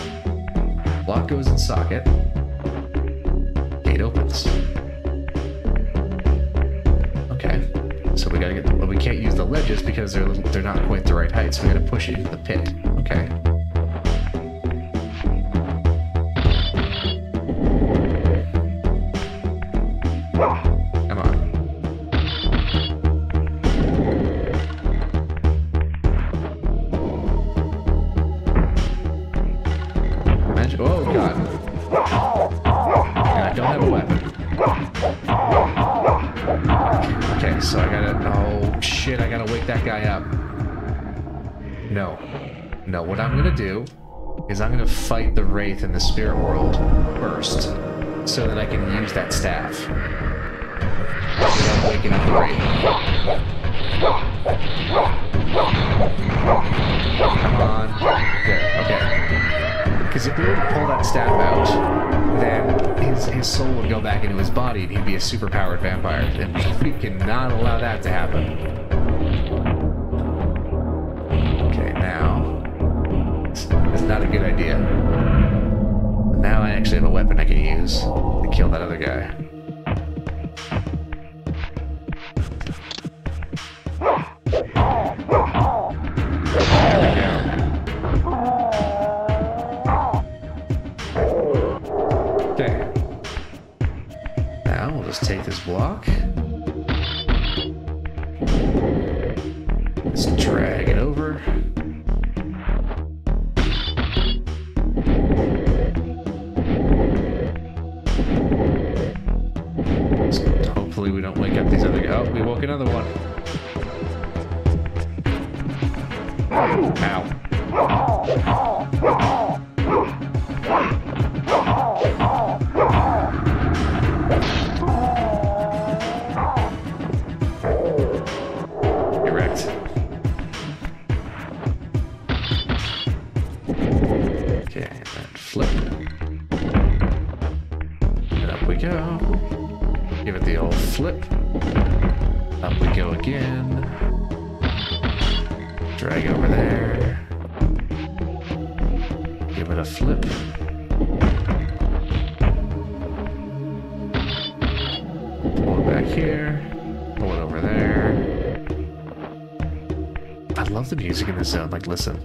Block goes in socket. Gate opens. Okay. So we gotta get. The, well, we can't use the ledges because they're they're not quite the right height. So we gotta push it into the pit. Okay. I'm gonna fight the Wraith in the spirit world first, so that I can use that staff. Without waking up the Wraith. Come on. There, okay. Because if we were to pull that staff out, then his, his soul would go back into his body and he'd be a superpowered vampire. And we [LAUGHS] cannot allow that to happen. Idea. Now I actually have a weapon I can use to kill that other guy. Zone. Like, listen.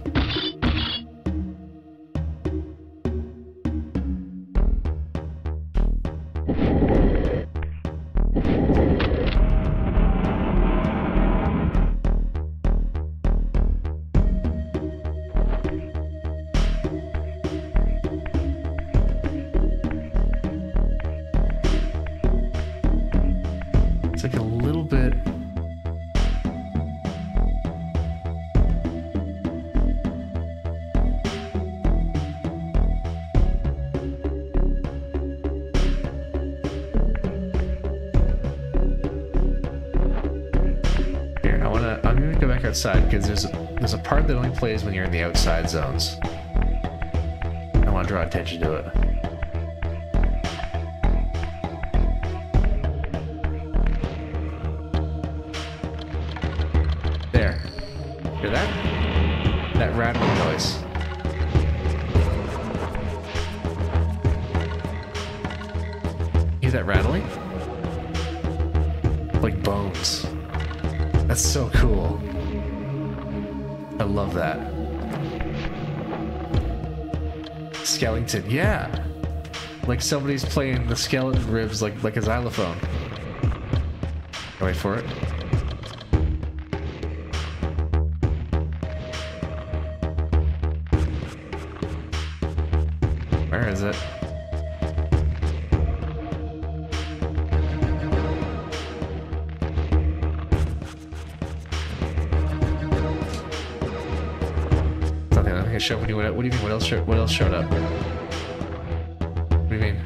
Outside because there's a, there's a part that only plays when you're in the outside zones. I want to draw attention to it. There. Hear that? That rattling noise. Hear that rattling? Like bones. That's so cool. I love that. Skeleton, yeah. Like somebody's playing the skeleton ribs like like a xylophone. Wait for it. Where is it? What. What do you mean? What else? What else showed up? What do you mean?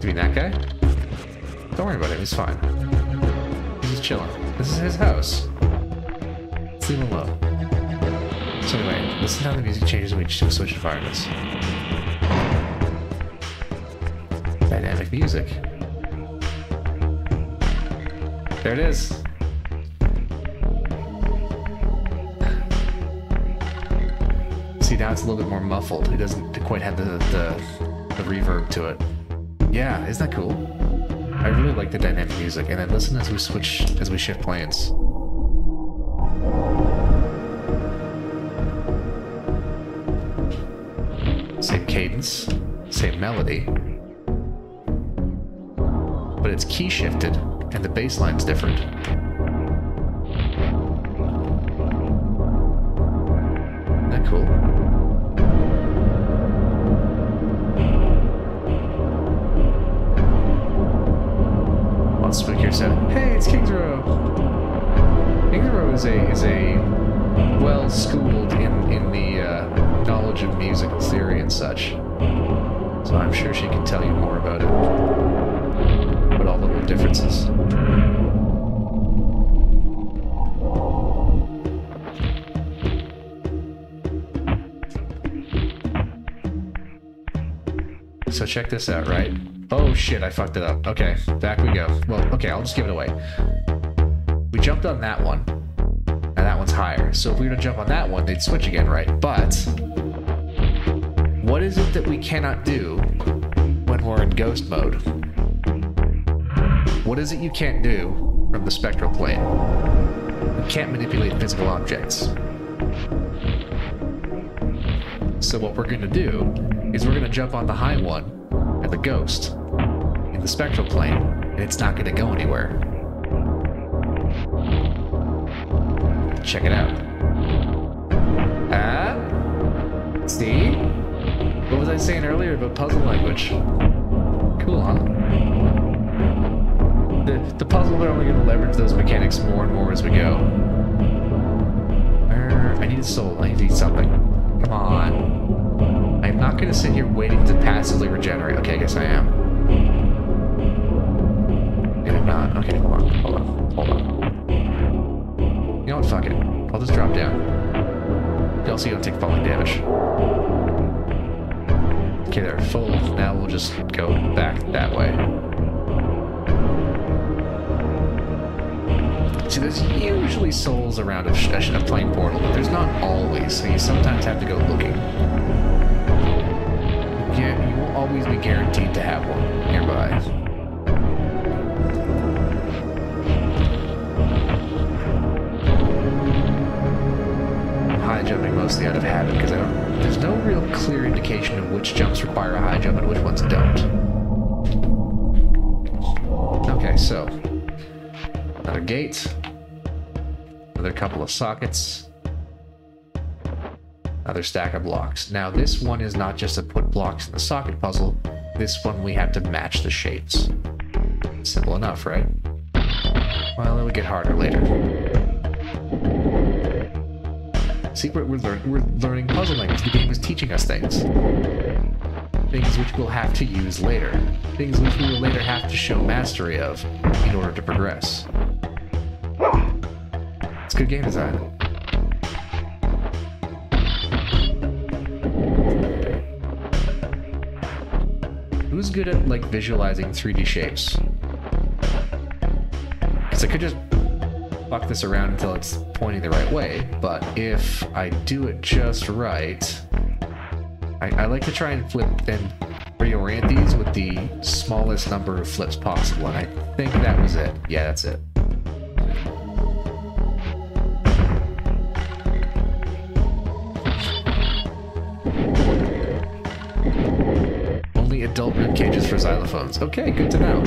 Do you mean that guy? Don't worry about him. He's fine. He's just chilling. This is his house. Let's leave him alone. So anyway, listen how the music changes when we switch environments. Dynamic music. There it is. See, now it's a little bit more muffled. It doesn't quite have the, the, the reverb to it. Yeah, isn't that cool? I really like the dynamic music, and then listen as we switch, as we shift planes. Same cadence, same melody, but it's key shifted, and the bass line's different. Fucked it up. Okay, back we go. Well, okay, I'll just give it away. We jumped on that one, and that one's higher. So if we were to jump on that one, they'd switch again, right? But what is it that we cannot do when we're in ghost mode? What is it you can't do from the spectral plane? You can't manipulate physical objects. So what we're gonna do is we're gonna jump on the high one and the ghost the spectral plane, and it's not gonna go anywhere. Check it out. Ah? See? What was I saying earlier about puzzle language? Cool, huh? The, the puzzles are only going to leverage those mechanics more and more as we go. Er, I need a soul. I need something. Come on. I'm not going to sit here waiting to passively regenerate. Okay, I guess I am. Okay, hold on. Hold on. Hold on. You know what? Fuck it. I'll just drop down. You'll see you don't take falling damage. Okay, they're full. Now we'll just go back that way. See, there's usually souls around a, a, plane portal, but there's not always, so you sometimes have to go looking. Yeah, you will always be guaranteed to have one nearby. High jumping mostly out of habit because I don't. There's no real clear indication of which jumps require a high jump and which ones don't. Okay, so another gate, another couple of sockets, another stack of blocks. Now, this one is not just a put blocks in the socket puzzle. This one we have to match the shapes. Simple enough, right? Well, it would get harder later. See, we're, we're, lear- we're learning puzzle language. The game is teaching us things. Things which we'll have to use later. Things which we will later have to show mastery of in order to progress. It's good game design. Who's good at like visualizing 3D shapes? Because I could just fuck this around until it's pointing the right way, but if I do it just right, I, I like to try and flip and reorient these with the smallest number of flips possible, and I think that was it. Yeah, that's it. Only adult rib cages for xylophones. Okay, good to know.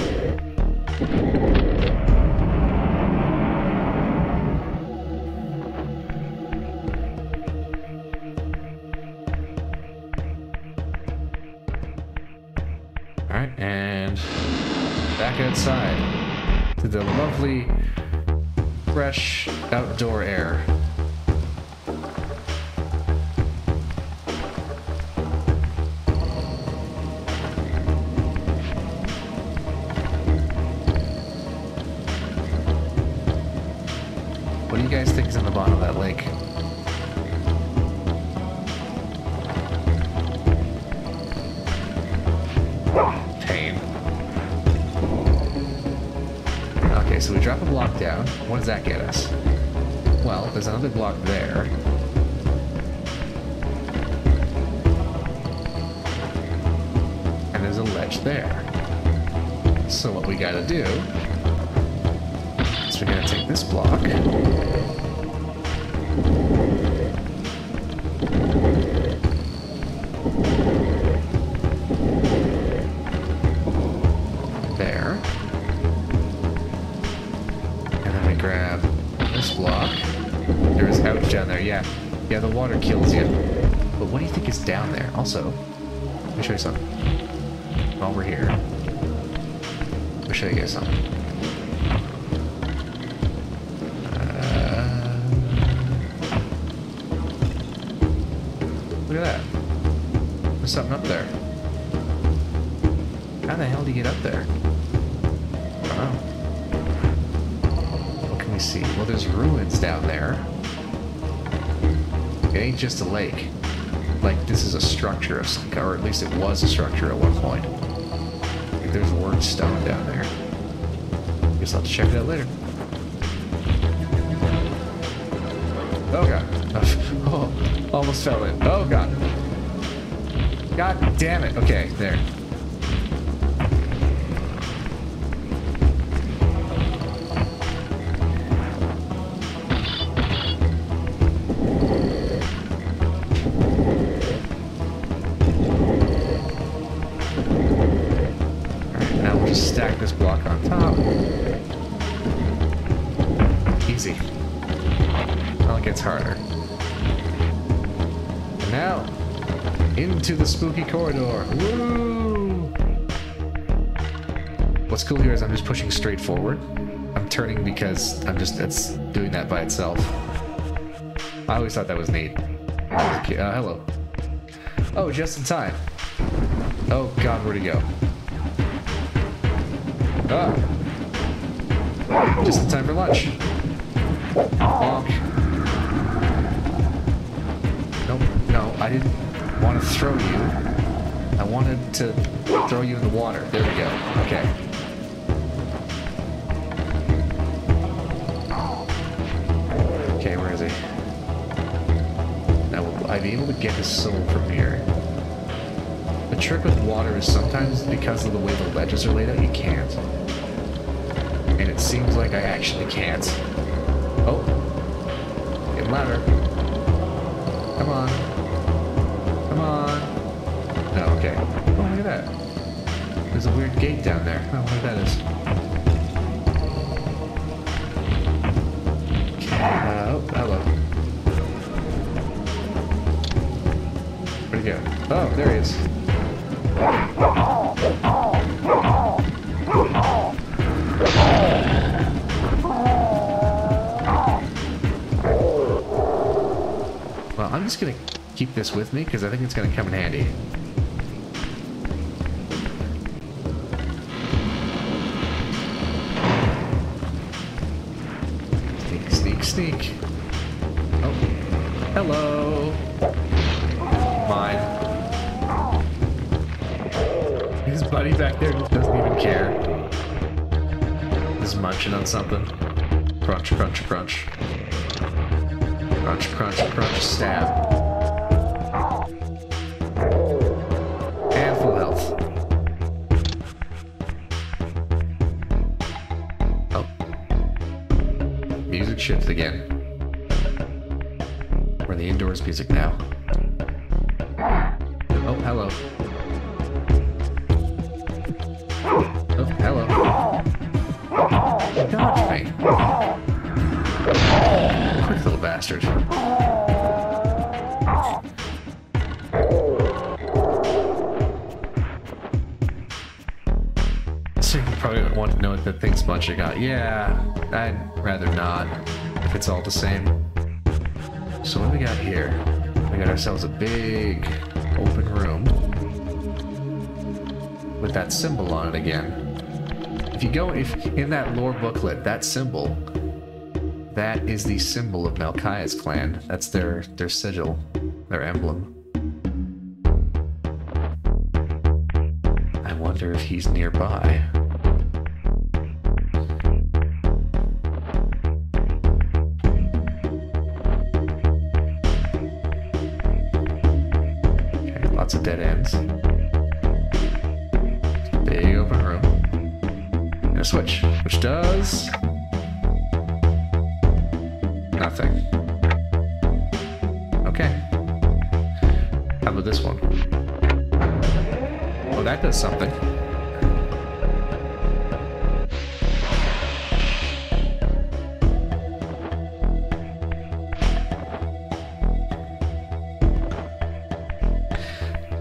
Lovely, fresh outdoor air. Just a lake. Like, this is a structure of some or at least it was a structure at one point. Like, there's worked stone down there. Guess I'll have to check it out later. Oh god. [LAUGHS] Oh, almost fell in. Oh god. God damn it. Okay, there. Harder. And now, into the spooky corridor. Woo! What's cool here is I'm just pushing straight forward. I'm turning because I'm just, it's doing that by itself. I always thought that was neat. Okay, uh, hello. Oh, just in time. Oh god, where'd he go? Ah. Just in time for lunch. Bonk. I didn't want to throw you. I wanted to throw you in the water. There we go. Okay. Okay, where is he? Now, will I be able to get his soul from here? The trick with water is sometimes because of the way the ledges are laid out, you can't. And it seems like I actually can't. Oh. Get louder. At that. There's a weird gate down there. I don't know what that is. Uh, oh, hello. Where'd he go? Oh, there he is. Well, I'm just gonna keep this with me because I think it's gonna come in handy. The same. So what do we got here? We got ourselves a big open room with that symbol on it again. If you go if in that lore booklet, that symbol, that is the symbol of Melchiah's clan. That's their their sigil, their emblem. I wonder if he's nearby. Nothing. Okay. How about this one? Oh, that does something.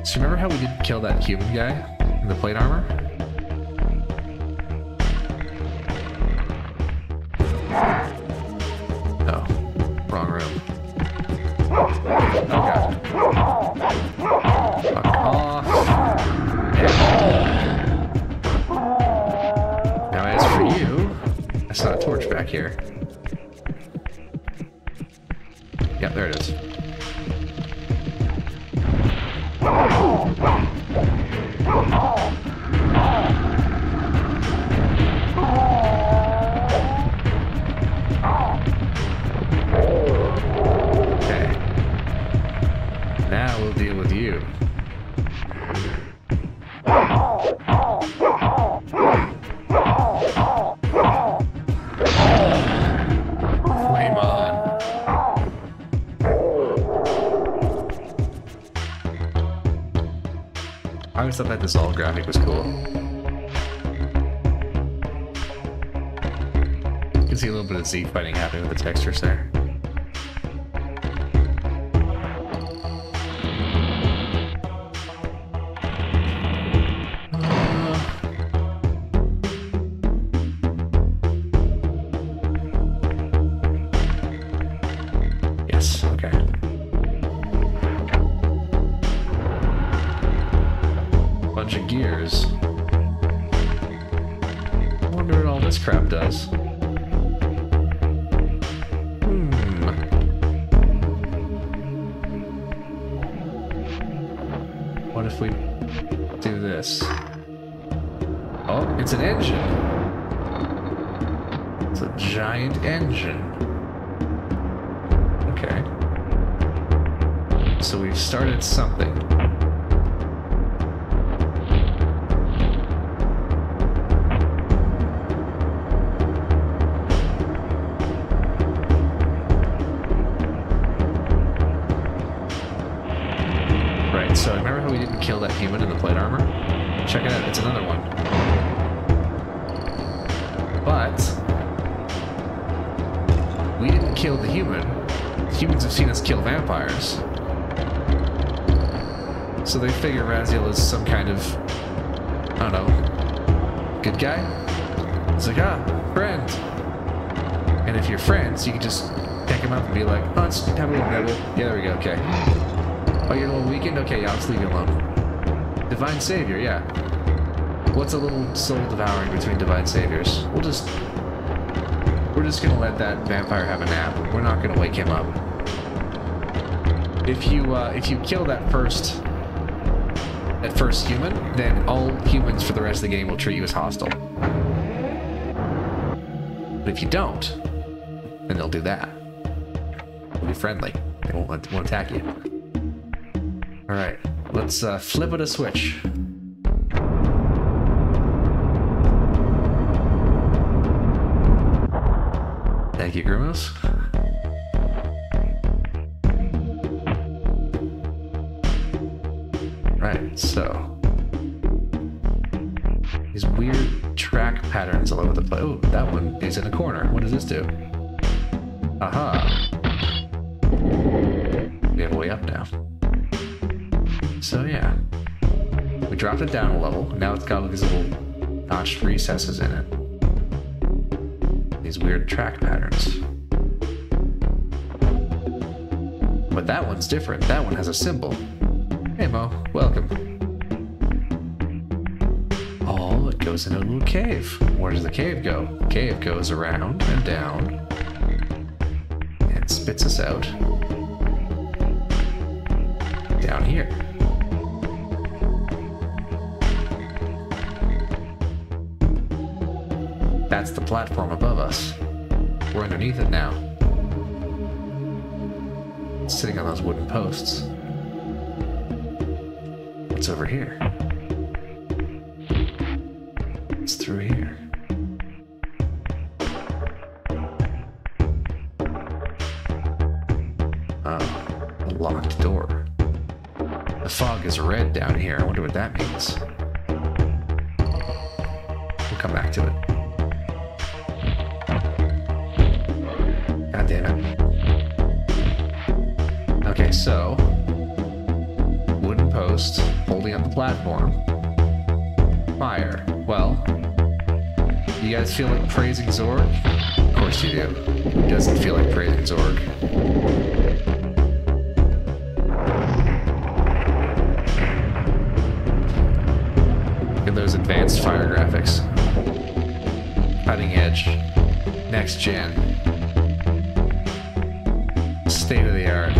So remember how we didn't kill that human guy in the plate armor? Thought that dissolve graphic was cool. You can see a little bit of Z fighting happening with the textures there. Savior, yeah. What's a little soul devouring between Divine Saviors? We'll just... We're just gonna let that vampire have a nap. We're not gonna wake him up. If you, uh, if you kill that first... That first human, then all humans for the rest of the game will treat you as hostile. But if you don't, then they'll do that. They'll be friendly. They won't, won't attack you. Let's uh, flip it a switch. Thank you, Grimos. Right, so these weird track patterns all over the place. Oh, that one is in a corner. What does this do? Aha. We have a way up now. So yeah, we dropped it down a level. Now it's got these little notched recesses in it. These weird track patterns. But that one's different. That one has a symbol. Hey Mo, welcome. Oh, it goes into a little cave. Where does the cave go? Cave goes around and down and spits us out down here. That's the platform above us. We're underneath it now. It's sitting on those wooden posts. What's over here? It's through here. Oh, a locked door. The fog is red down here. I wonder what that means. Guys feel like praising Zorg? Of course you do. Who doesn't feel like praising Zorg? Look at those advanced fire graphics. Cutting edge. Next gen. State of the art.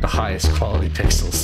The highest quality pixels.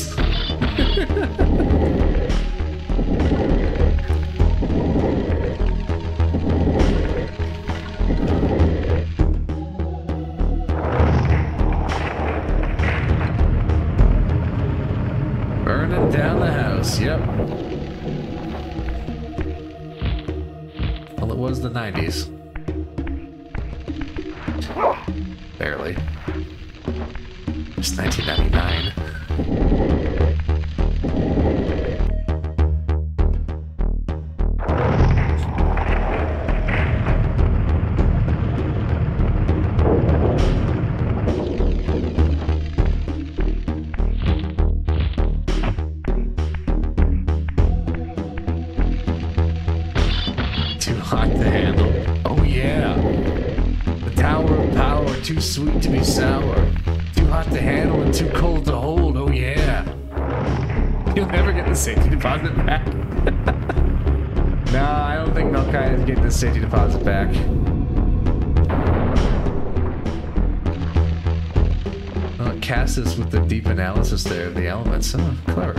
Deep analysis there of the elements. Oh, clever.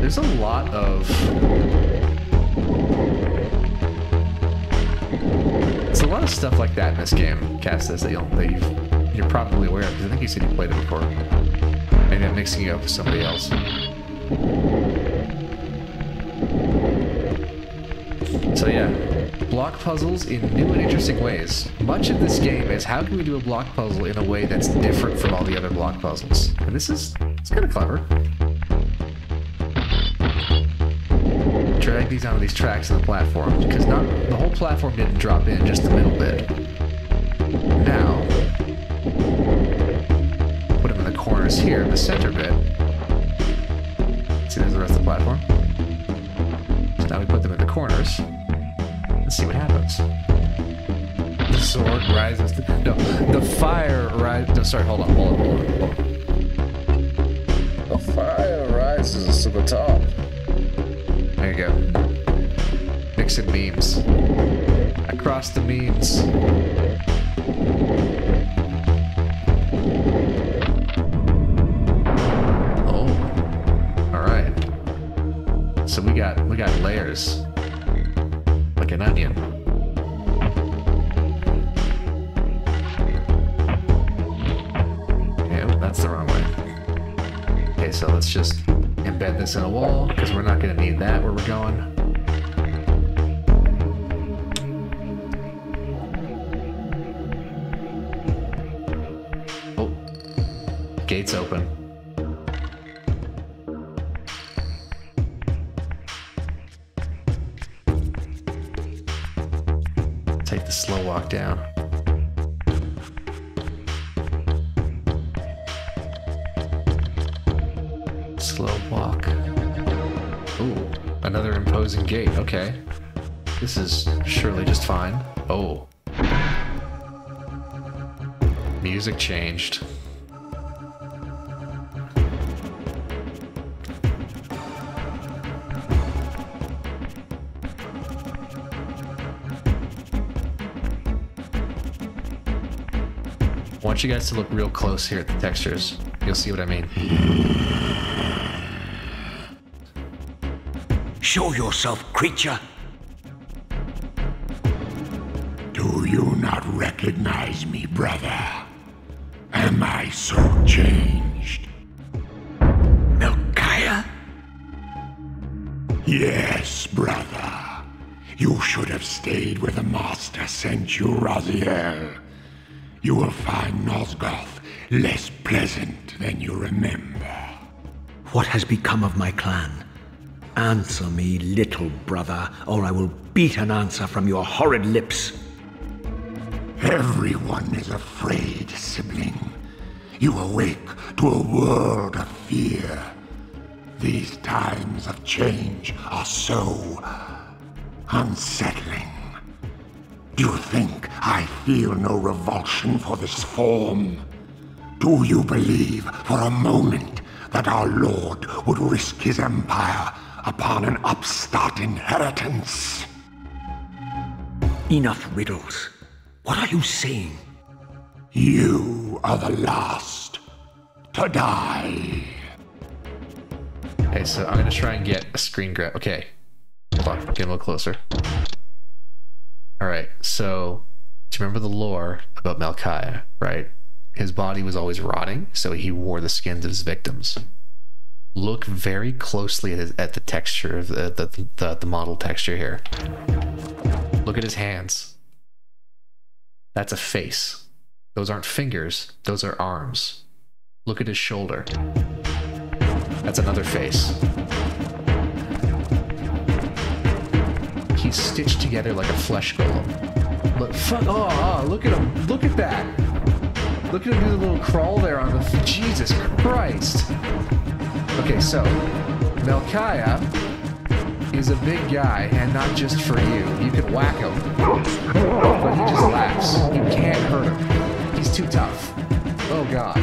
There's a lot of. It's a lot of stuff like that in this game, Castus, that, you'll, that you've, you're probably aware of, because I think you said you played it before. Maybe I'm mixing you up with somebody else. So yeah, block puzzles in new and interesting ways. Much of this game is how can we do a block puzzle in a way that's different from all the other block puzzles. And this is it's kind of clever. drag these onto these tracks on the platform because not the whole platform didn't drop in, just the middle bit. Now, put them in the corners here, the center bit. See, there's the rest of the platform. So now we put them in the corners. Let's see what happens. The sword rises. To, no, the fire rises. No, sorry, hold on, hold on, hold on, hold on. The fire rises to the top. There you go. Mixing memes. Across the memes. Oh. Alright. So we got we got layers. In a wall because we're not going to need that where we're going. Music changed. I want you guys to look real close here at the textures. You'll see what I mean. Show yourself, creature. Less pleasant than you remember. What has become of my clan? Answer me, little brother, or I will beat an answer from your horrid lips. Everyone is afraid, sibling. You awake to a world of fear. These times of change are so unsettling. Do you think I feel no revulsion for this form? Do you believe for a moment that our Lord would risk his empire upon an upstart inheritance? Enough riddles. What are you saying? You are the last to die. Okay, so I'm gonna try and get a screen grab. Okay, hold on, get a little closer. All right, so do you remember the lore about Melchiah, right? His body was always rotting, so he wore the skins of his victims. Look very closely at, his, at the texture of the, the, the, the model texture here. Look at his hands. That's a face. Those aren't fingers, those are arms. Look at his shoulder. That's another face. He's stitched together like a flesh golem. Look, fuck, oh, oh, look at him. Look at that. Look at him do the little crawl there on the, Jesus Christ. Okay, so, Melchiah is a big guy, and not just for you. You can whack him, but he just laughs. You can't hurt him. He's too tough. Oh god.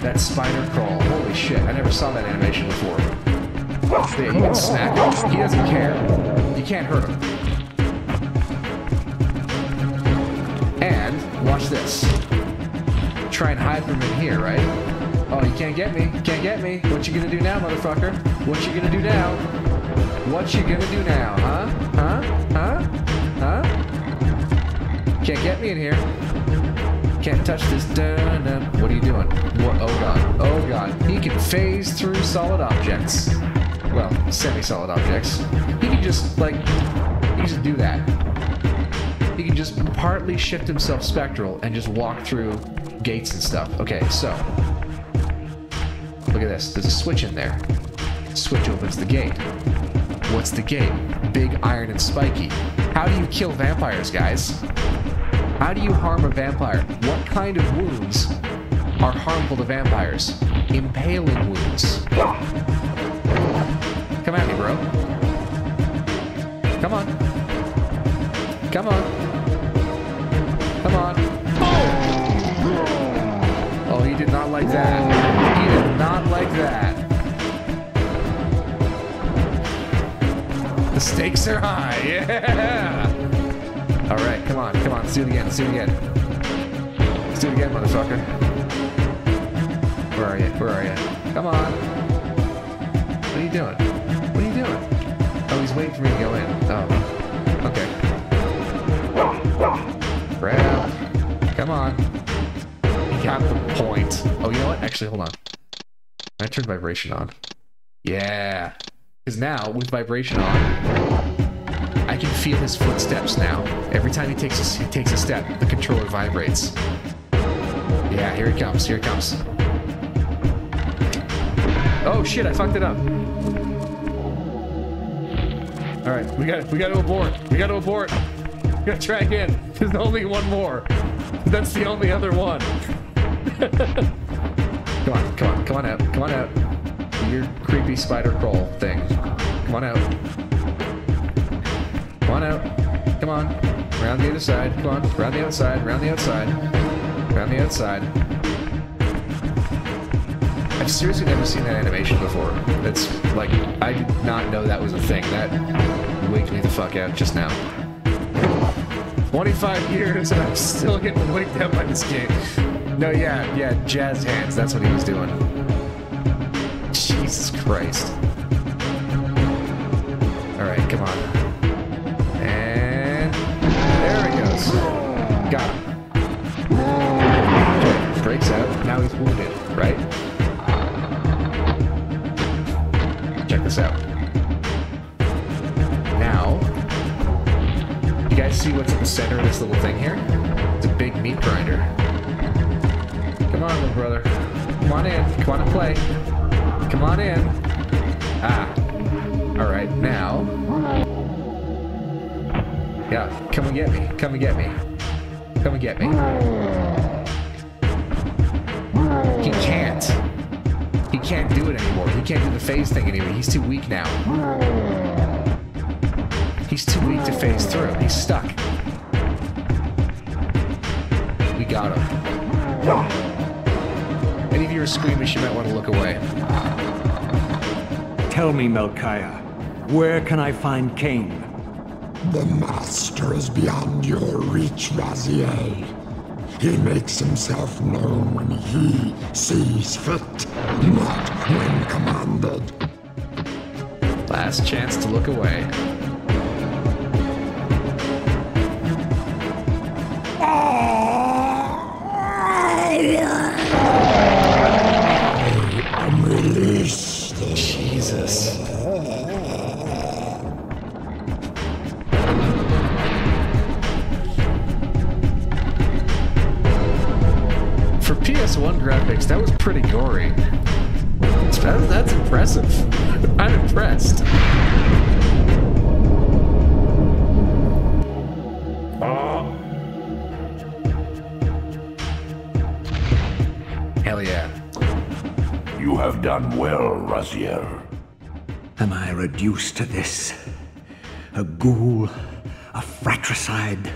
That spider crawl. Holy shit, I never saw that animation before. Yeah, you can smack him. He doesn't care. You can't hurt him. And, watch this. Try and hide from him here, right? Oh, you can't get me. You can't get me. What you gonna do now, motherfucker? What you gonna do now? What you gonna do now, huh? Huh? Huh? Huh? Can't get me in here. Can't touch this. Dun, dun. What are you doing? What? Oh god. Oh god. He can phase through solid objects. Well, semi-solid objects. He can just like, he can just do that. He can just partly shift himself spectral and just walk through gates and stuff. Okay, so look at this. There's a switch in there. Switch opens the gate. What's the gate? Big, iron, and spiky. How do you kill vampires, guys? How do you harm a vampire? What kind of wounds are harmful to vampires? Impaling wounds. Come at me, bro. Come on. Come on. Like that. He not like that. The stakes are high. [LAUGHS] Yeah! All right, come on, come on. Let's do it again. Let's do it again. Let's do it again, motherfucker. Where are you? Where are you? Come on. What are you doing? What are you doing? Oh, he's waiting for me to go in. Oh, okay. Grab. Come on. Point. Oh, you know what? Actually, hold on. I turned vibration on. Yeah. Because now, with vibration on, I can feel his footsteps now. Every time he takes a, he takes a step, the controller vibrates. Yeah, here he comes. Here he comes. Oh shit! I fucked it up. All right, we got we got to abort. We got to abort. We got to try again. There's only one more. That's the only other one. Come on, come on, come on out, come on out. Your creepy spider crawl thing. Come on out. Come on out. Come on. Around the other side. Come on. Around the outside. Around the outside. Around the outside. I've seriously never seen that animation before. That's like, I did not know that was a thing. That waked me the fuck out just now. 25 years and I'm still getting waked up by this game. No, yeah, yeah, jazz hands. That's what he was doing. Jesus Christ. Alright, come on. And there he goes. Got him. Breaks out. Now he's wounded, right? Check this out. Now, you guys see what's at the center of this little thing here? It's a big meat grinder. Come on, little brother. Come on in. Come on and play. Come on in. Ah. Alright, now. Yeah, come and get me. Come and get me. Come and get me. He can't. He can't do it anymore. He can't do the phase thing anymore. He's too weak now. He's too weak to phase through. He's stuck. We got him. Any of you are squeamish, you might want to look away. Tell me, Melchiah, where can I find Kain? The Master is beyond your reach, Raziel. He makes himself known when he sees fit, not when commanded. Last chance to look away. Graphics, that was pretty gory. That's, that's impressive. [LAUGHS] I'm impressed. Hell yeah. You have done well, Raziel. Am I reduced to this? A ghoul? A fratricide?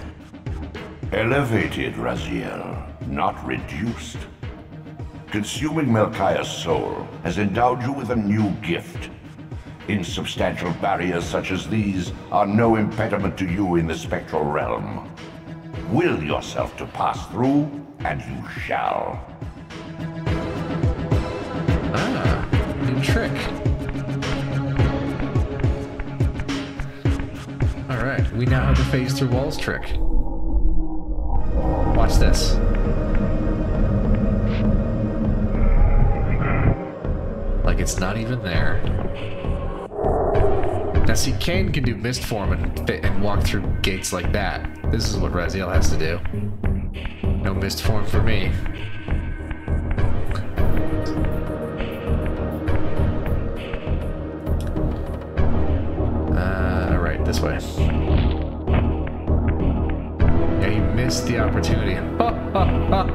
Elevated, Raziel, not reduced. Consuming Melchiah's soul has endowed you with a new gift. Insubstantial barriers such as these are no impediment to you in the spectral realm. Will yourself to pass through, and you shall. Ah, new trick. Alright, we now have the phase through walls trick. Watch this. It's not even there. Now see, Kain can do mist form and and walk through gates like that. This is what Raziel has to do. No mist form for me. Uh, alright, this way. Yeah, you missed the opportunity. [LAUGHS] Ha ha ha!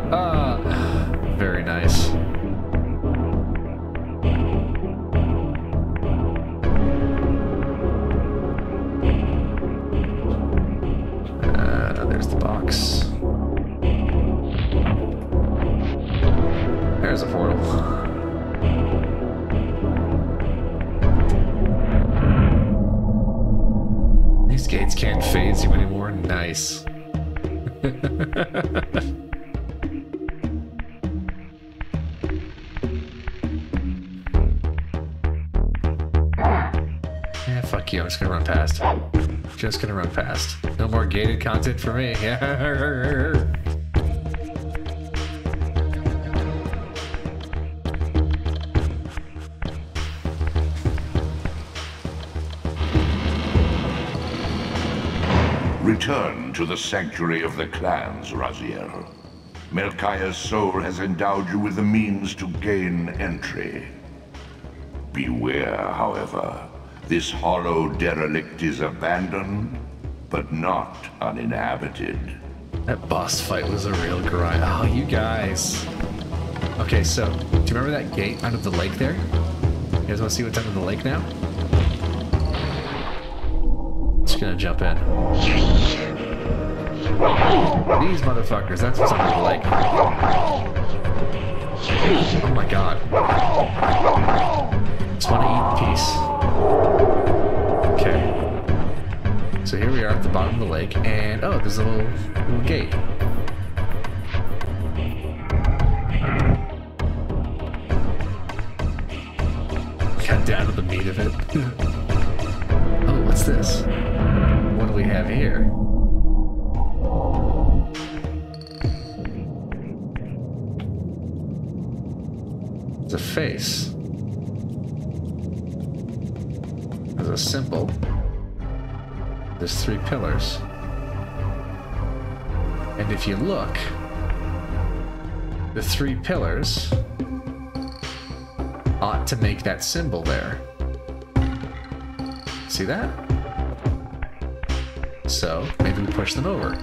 Content for me. [LAUGHS] Return to the sanctuary of the clans, Raziel. Melchiah's soul has endowed you with the means to gain entry. Beware, however. This hollow derelict is abandoned, but not uninhabited. That boss fight was a real grind. Oh, you guys. Okay, so, do you remember that gate out of the lake there? You guys want to see what's under the lake now? Just gonna jump in. These motherfuckers, that's what's under the lake. Oh my god. Just want to eat peace. Okay. So here we are at the bottom of the lake, and oh, there's a little, little gate. Got down to the meat of it. [LAUGHS] oh, what's this? What do we have here? It's a face. There's three pillars. And if you look, the three pillars ought to make that symbol there. See that? So maybe we push them over.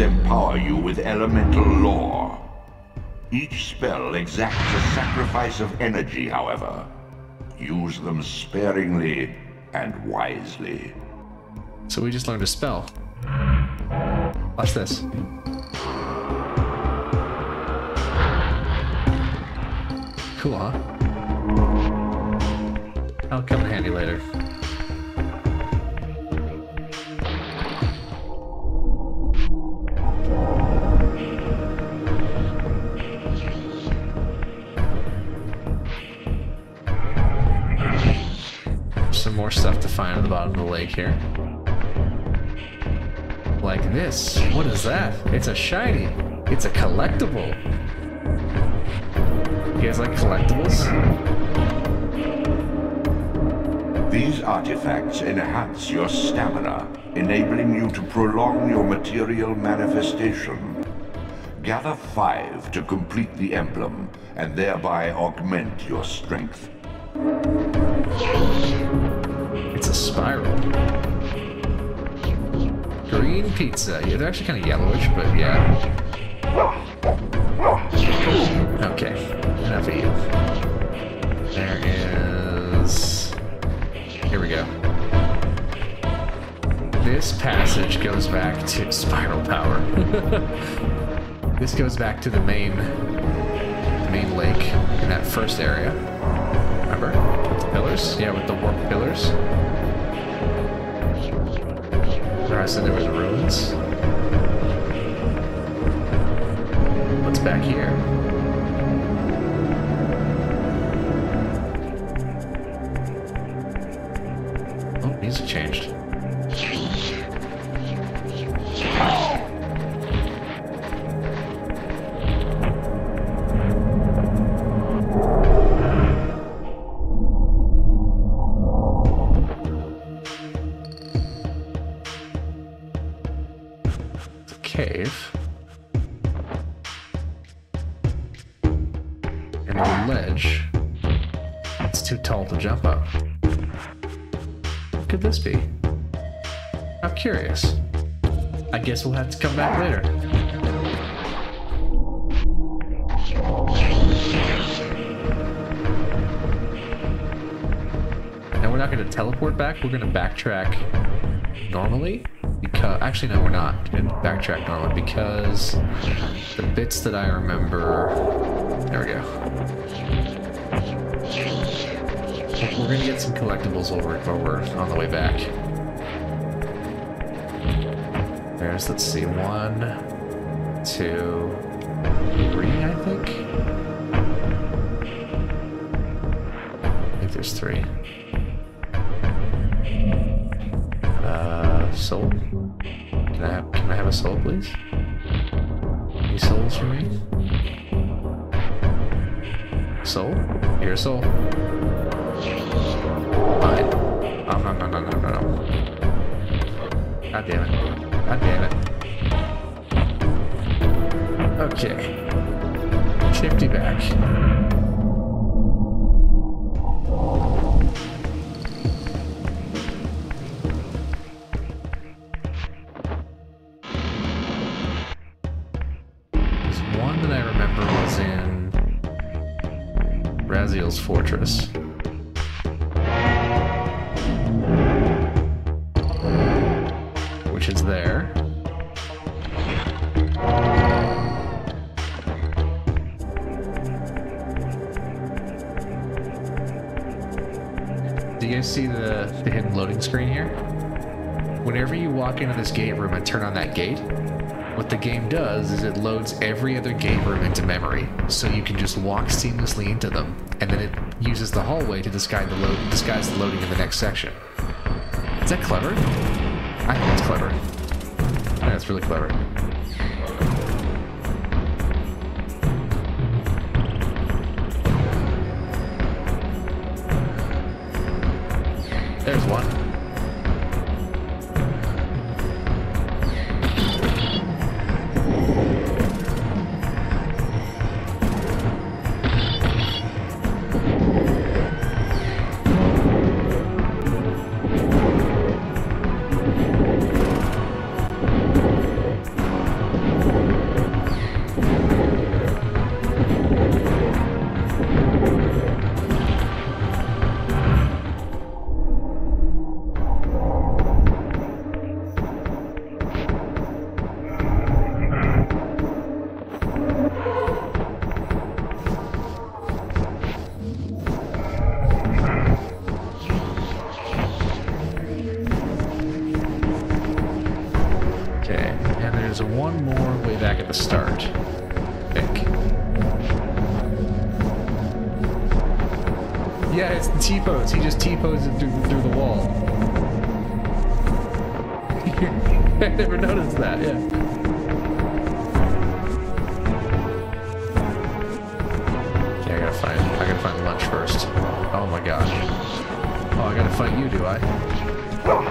Empower you with elemental lore. Each spell exacts a sacrifice of energy, however. Use them sparingly and wisely. So we just learned a spell. Watch this. Shiny. It's a collectible. You guys like collectibles? These artifacts enhance your stamina, enabling you to prolong your material manifestation. Gather five to complete the emblem, and thereby augment your strength. It's a spiral. Green pizza. Yeah, they're actually kind of yellowish, but yeah. Okay, enough of you. There is. Here we go. This passage goes back to spiral power. [LAUGHS] this goes back to the main, the main lake in that first area. Remember? With the pillars? Yeah, with the warp pillars. I said there was ruins? What's back here? We'll have to come back later. And we're not going to teleport back, we're going to backtrack normally. Because actually, no, we're not going to backtrack normally because the bits that I remember. There we go. We're gonna get some collectibles over while we're on the way back. There's, let's see, one, two, three, I think. I think there's three. This gate room and turn on that gate, what the game does is it loads every other gate room into memory, so you can just walk seamlessly into them, and then it uses the hallway to disguise the, load, disguise the loading in the next section. Is that clever? I think that's clever. That's really clever. There's one. way back at the start. Think. Yeah, it's the T-pose. He just T-poses through, through the wall. [LAUGHS] I never noticed that, yeah. I gotta find lunch first. Oh my gosh. Oh, I gotta fight you, do I? No!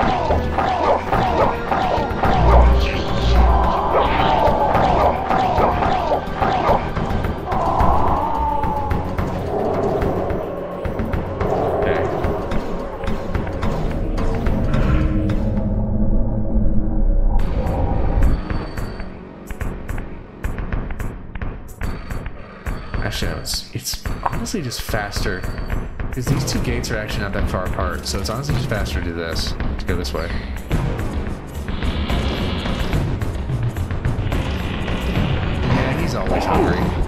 Honestly just faster. Because these two gates are actually not that far apart, so it's honestly just faster to do this, to go this way. Yeah, he's always hungry.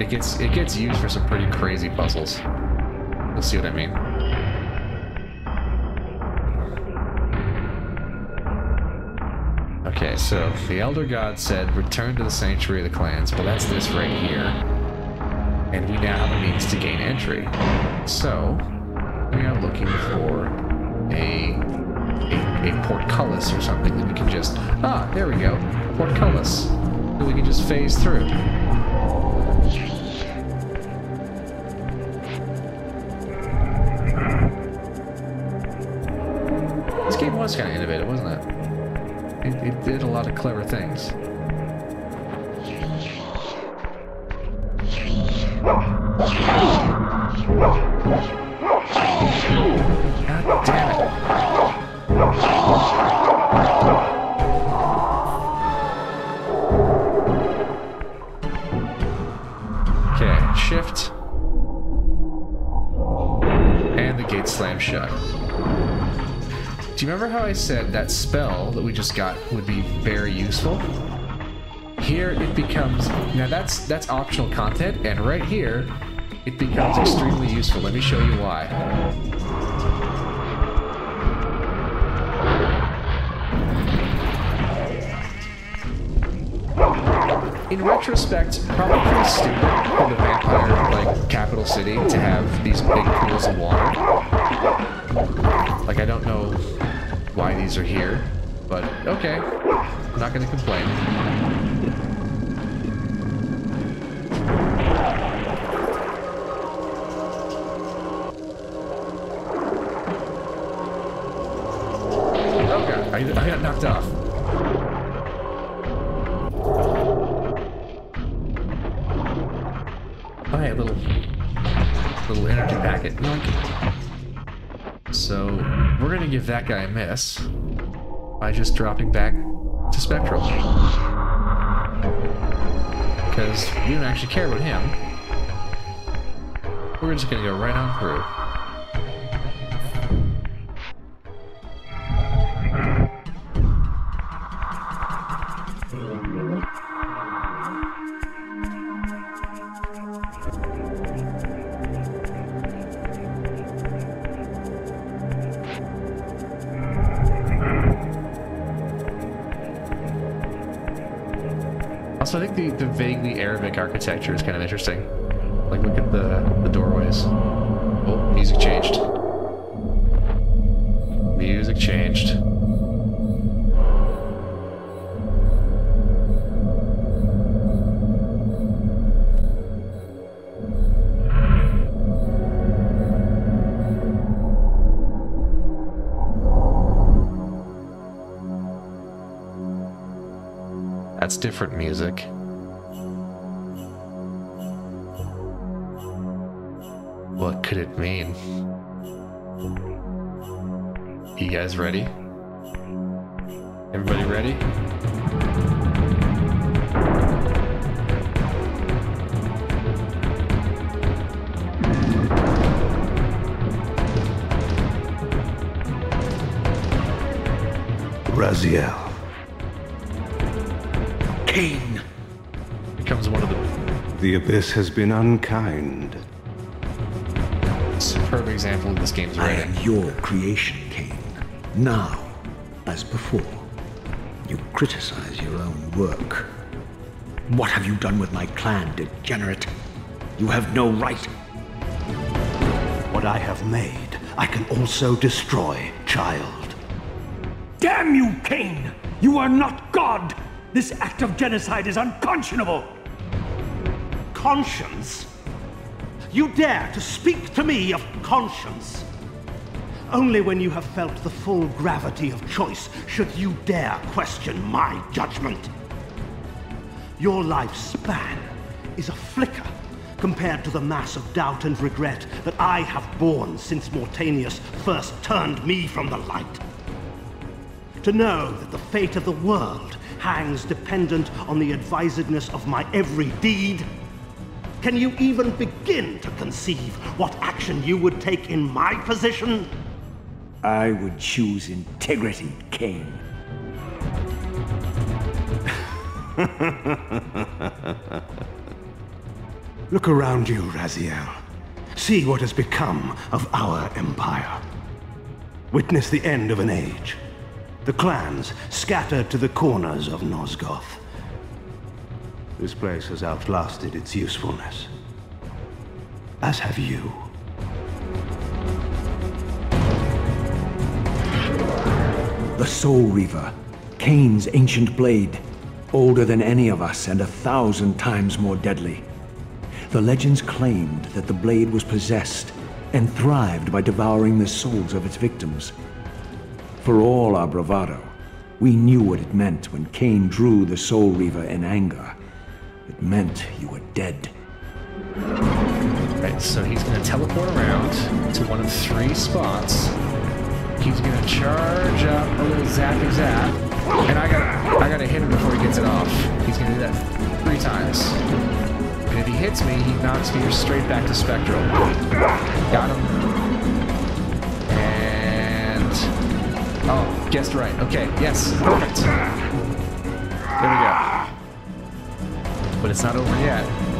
It gets it gets used for some pretty crazy puzzles. You'll see what I mean. Okay, so the Elder God said, return to the Sanctuary of the Clans, but that's this right here. And we now have a means to gain entry. So, we are looking for a, a, a portcullis or something that we can just... Ah, there we go. Portcullis. That we can just phase through. Was kind of innovative, wasn't it? It, it did a lot of clever things. God damn it. Okay, shift. And the gate slams shut. You remember how I said that spell that we just got would be very useful? Here it becomes now that's that's optional content, and right here it becomes extremely useful. Let me show you why. In retrospect, probably pretty stupid for the vampire like capital city to have these big pools of water. Like, I don't know why these are here, but okay. I'm not gonna complain. That guy miss by just dropping back to Spectral. because we don't actually care about him. We're just gonna go right on through. Architecture is kind of interesting. Guys ready? Everybody ready? Raziel. Kain! Becomes one of the The Abyss has been unkind. superb example of this game's writing. I writing. am your creation, Kain. Now, as before, you criticize your own work. What have you done with my clan, degenerate? You have no right. What I have made, I can also destroy, child. Damn you, Kain! You are not God! This act of genocide is unconscionable! Conscience? You dare to speak to me of conscience? Only when you have felt the full gravity of choice should you dare question my judgment. Your lifespan is a flicker compared to the mass of doubt and regret that I have borne since Mortanius first turned me from the light. To know that the fate of the world hangs dependent on the advisedness of my every deed? Can you even begin to conceive what action you would take in my position? I would choose integrity, Kain. Look around you, Raziel. See what has become of our empire. Witness the end of an age. The clans scattered to the corners of Nosgoth. This place has outlasted its usefulness. As have you. The Soul Reaver, Kain's ancient blade, older than any of us and a thousand times more deadly. The legends claimed that the blade was possessed and thrived by devouring the souls of its victims. For all our bravado, we knew what it meant when Kain drew the Soul Reaver in anger. It meant you were dead. Right, so he's gonna teleport around to one of three spots. He's gonna charge up a little zappy zap, and I gotta, I gotta hit him before he gets it off. He's gonna do that three times. And if he hits me, he knocks me straight back to Spectral. Got him. And oh, guessed right. Okay, yes, perfect. There we go. But it's not over yet.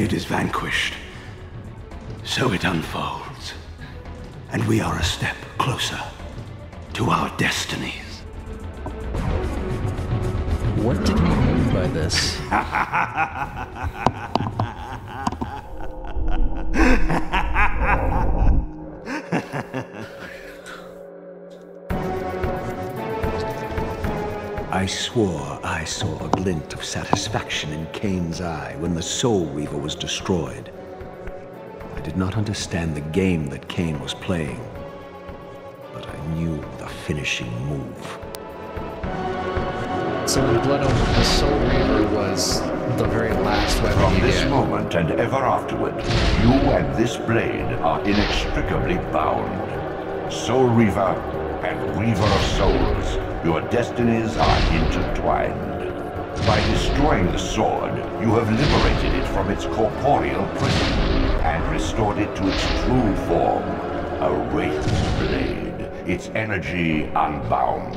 Blade is vanquished. So it unfolds. And we are a step closer to our destinies. What did he mean by this? [LAUGHS] I swore I saw a glint of satisfaction in Kain's eye when the Soul Reaver was destroyed. I did not understand the game that Kain was playing, but I knew the finishing move. So in Blood Omen, the Soul Reaver was the very last weapon From this get. moment and ever afterward, you and this blade are inextricably bound. Soul Reaver and Reaver of Souls, your destinies are intertwined. By destroying the sword, you have liberated it from its corporeal prison and restored it to its true form, a wraith blade, its energy unbound.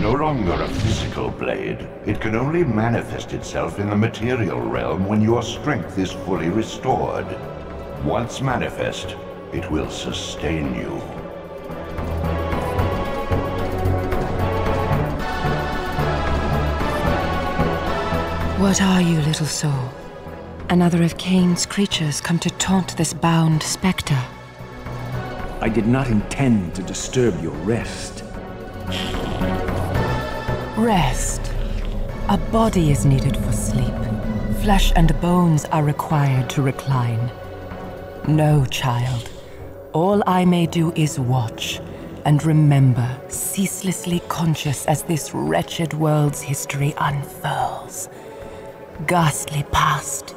No longer a physical blade, it can only manifest itself in the material realm when your strength is fully restored. Once manifest, it will sustain you. What are you, little soul? Another of Kain's creatures come to taunt this bound spectre. I did not intend to disturb your rest. Rest. A body is needed for sleep. Flesh and bones are required to recline. No, child. All I may do is watch and remember, ceaselessly conscious as this wretched world's history unfurls. Ghastly past,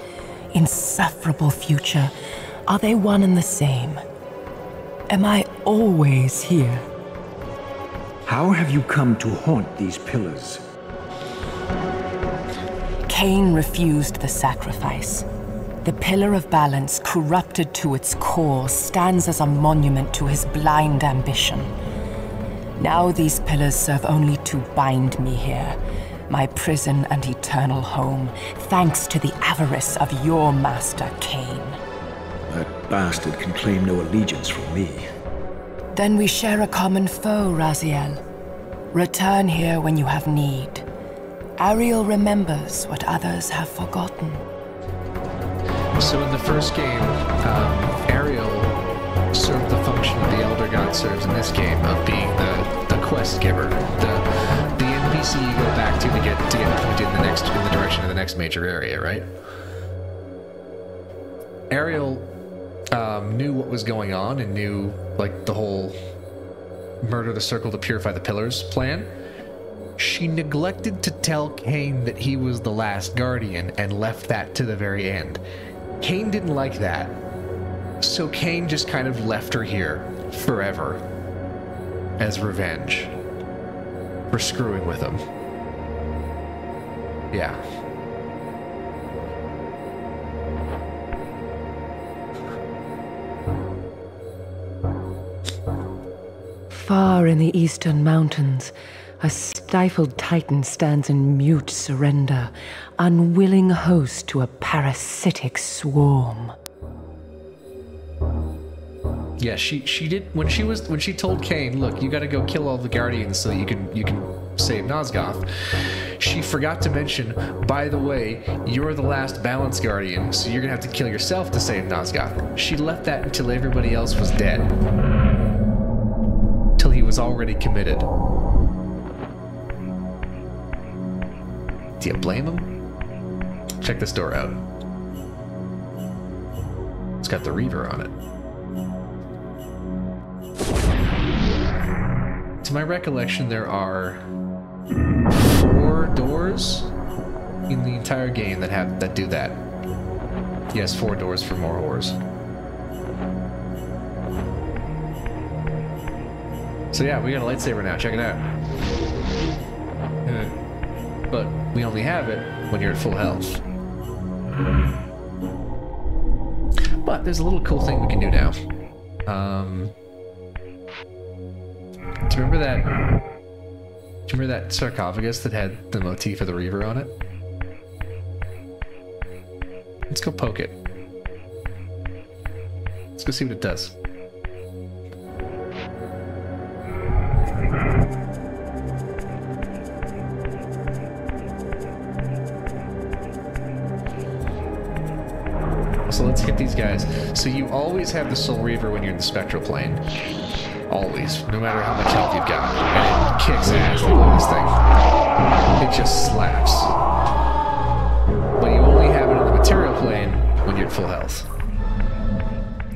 insufferable future, are they one and the same? Am I always here? How have you come to haunt these pillars? Kain refused the sacrifice. The pillar of balance, corrupted to its core, stands as a monument to his blind ambition. Now these pillars serve only to bind me here, my prison and eternal home, thanks to the avarice of your master, Kain. That bastard can claim no allegiance from me. Then we share a common foe, Raziel. Return here when you have need. Ariel remembers what others have forgotten. So in the first game, um, Ariel served the function the Elder God serves in this game of being the, the quest giver, the NPC you go back to to get to get pointed in the next in the direction of the next major area, right? Ariel um, knew what was going on and knew like the whole murder the circle to purify the pillars plan. She neglected to tell Kain that he was the last guardian and left that to the very end. Kain didn't like that. So Kain just kind of left her here forever as revenge for screwing with him. Yeah. Far in the eastern mountains, a stifled titan stands in mute surrender, unwilling host to a parasitic swarm. Yeah, she she did when she was when she told Kain, "Look, you got to go kill all the guardians so that you can you can save Nosgoth." She forgot to mention, by the way, you're the last balance guardian, so you're gonna have to kill yourself to save Nosgoth. She left that until everybody else was dead, till he was already committed. Do you blame him? Check this door out. It's got the Reaver on it. To my recollection, there are four doors in the entire game that have that do that. Yes, four doors for more whores. So yeah, we got a lightsaber now. Check it out. Uh, But we only have it when you're at full health. But there's a little cool thing we can do now. Um, do you remember that? Do you remember that sarcophagus that had the motif of the Reaver on it? Let's go poke it. Let's go see what it does. So let's hit these guys. So you always have the Soul Reaver when you're in the spectral plane. Always, no matter how much health you've got. And it kicks ass, the last thing. It just slaps. But you only have it on the material plane when you're at full health.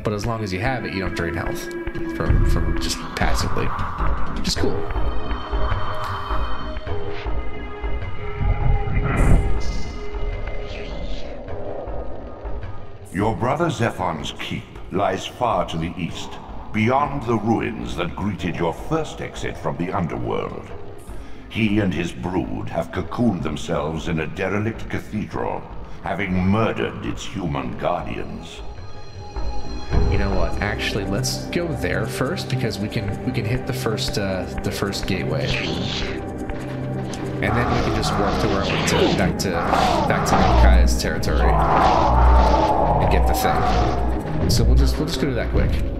But as long as you have it, you don't drain health from, from just passively. Just cool. Your brother Zephon's keep lies far to the east beyond the ruins that greeted your first exit from the underworld. He and his brood have cocooned themselves in a derelict cathedral, having murdered its human guardians. You know what? Actually, let's go there first because we can we can hit the first uh, the first gateway, and then we can just walk to where want to back to back to Kai's territory and get the thing. So we'll just we'll just go to that quick.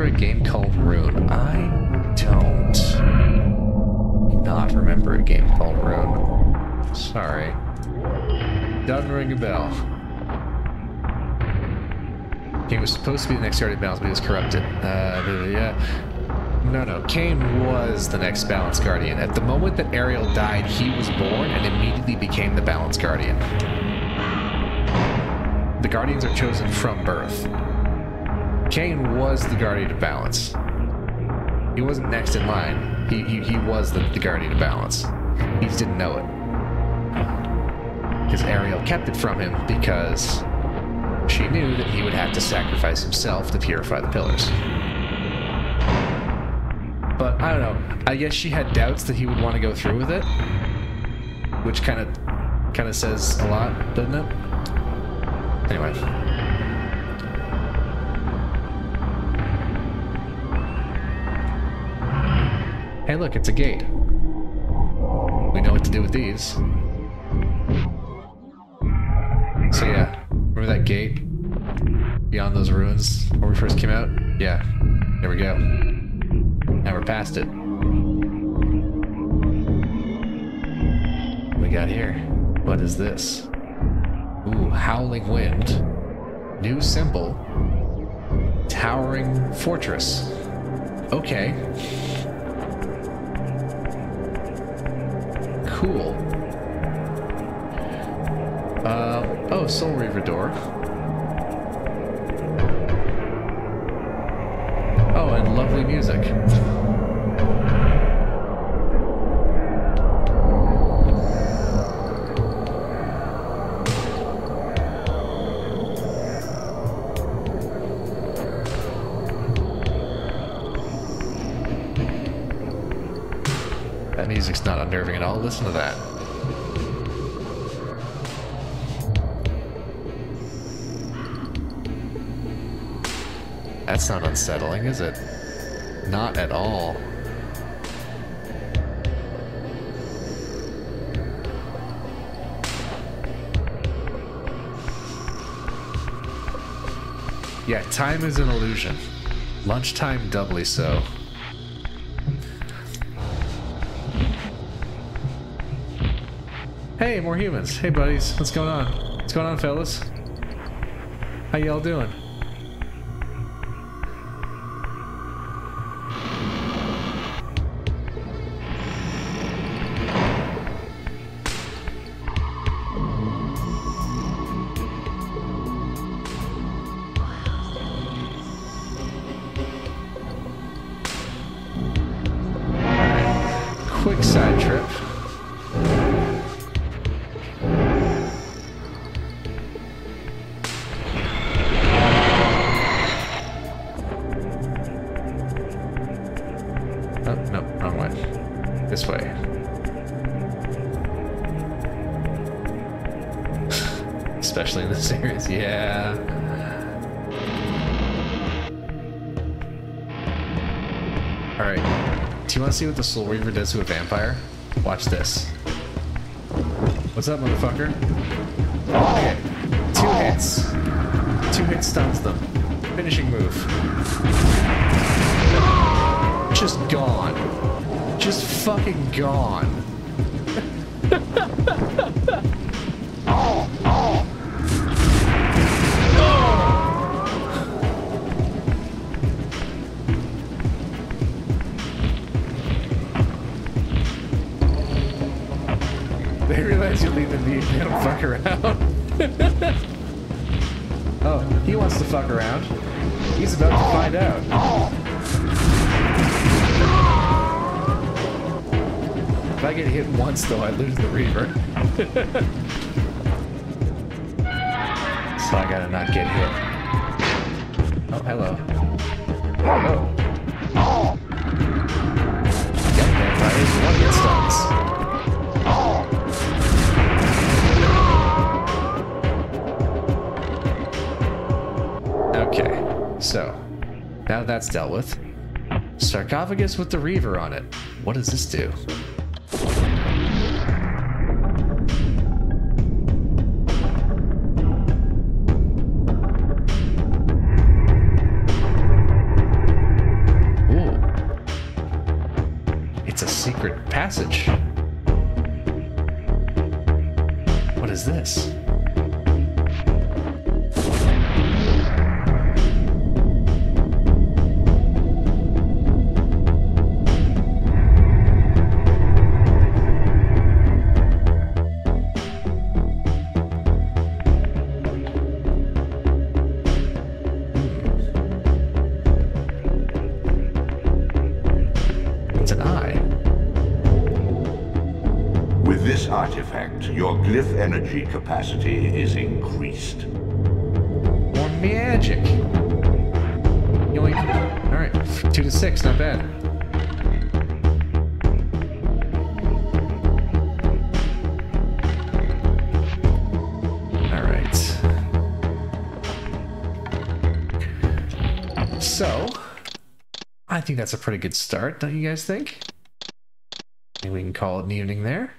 Remember a game called Rune? I don't not remember a game called Rune. Sorry. Doesn't ring a bell. He was supposed to be the next Guardian Balance, but he was corrupted. Uh, yeah. No, no. Kain was the next Balance Guardian. At the moment that Ariel died, he was born and immediately became the Balance Guardian. The Guardians are chosen from birth. Kain was the Guardian of Balance. He wasn't next in line. He, he, he was the, the Guardian of Balance. He just didn't know it. Because Ariel kept it from him because she knew that he would have to sacrifice himself to purify the pillars. But I don't know. I guess she had doubts that he would want to go through with it, which kind of kind of says a lot, doesn't it? Anyway. Hey, look, it's a gate. We know what to do with these. So yeah, remember that gate beyond those ruins where we first came out? Yeah, there we go. Now we're past it. We got here? What is this? Ooh, Howling Wind. New symbol. Towering Fortress. Okay. Cool. Uh, oh, Soul Reaver door. Oh, and lovely music. Listen to that. That's not unsettling, is it? Not at all. Yeah, time is an illusion. Lunchtime doubly so. Hey, more humans. Hey, buddies. What's going on? What's going on, fellas? How y'all doing? Yeah. Alright. Do you want to see what the Soul Reaver does to a vampire? Watch this. What's up, motherfucker? Okay. Two hits. Two hits stuns them. Finishing move. Just gone. Just fucking gone. [LAUGHS] fuck around. [LAUGHS] oh, he wants to fuck around. He's about to find out. If I get hit once, though, I lose the Reaver. [LAUGHS] so I gotta not get hit. That's dealt with. Sarcophagus with the Reaver on it. What does this do? Glyph energy capacity is increased. More magic. Yoink. Alright, two to six, not bad. Alright. So, I think that's a pretty good start, don't you guys think? Maybe we can call it an evening there.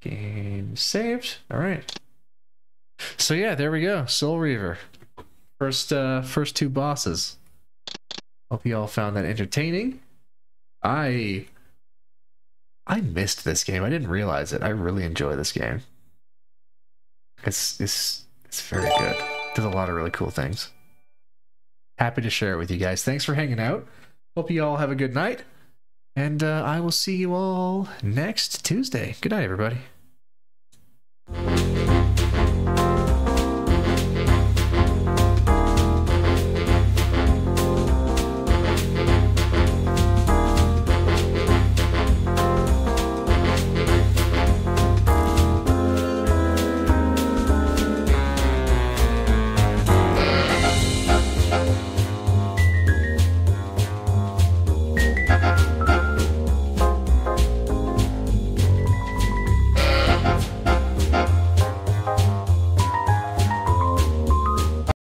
Game saved. All right. So yeah, there we go. Soul Reaver. First uh first two bosses. Hope you all found that entertaining. I I missed this game. I didn't realize it. I really enjoy this game. It's it's it's very good. Does a lot of really cool things. Happy to share it with you guys. Thanks for hanging out. Hope you all have a good night. And uh, I will see you all next Tuesday. Good night, everybody.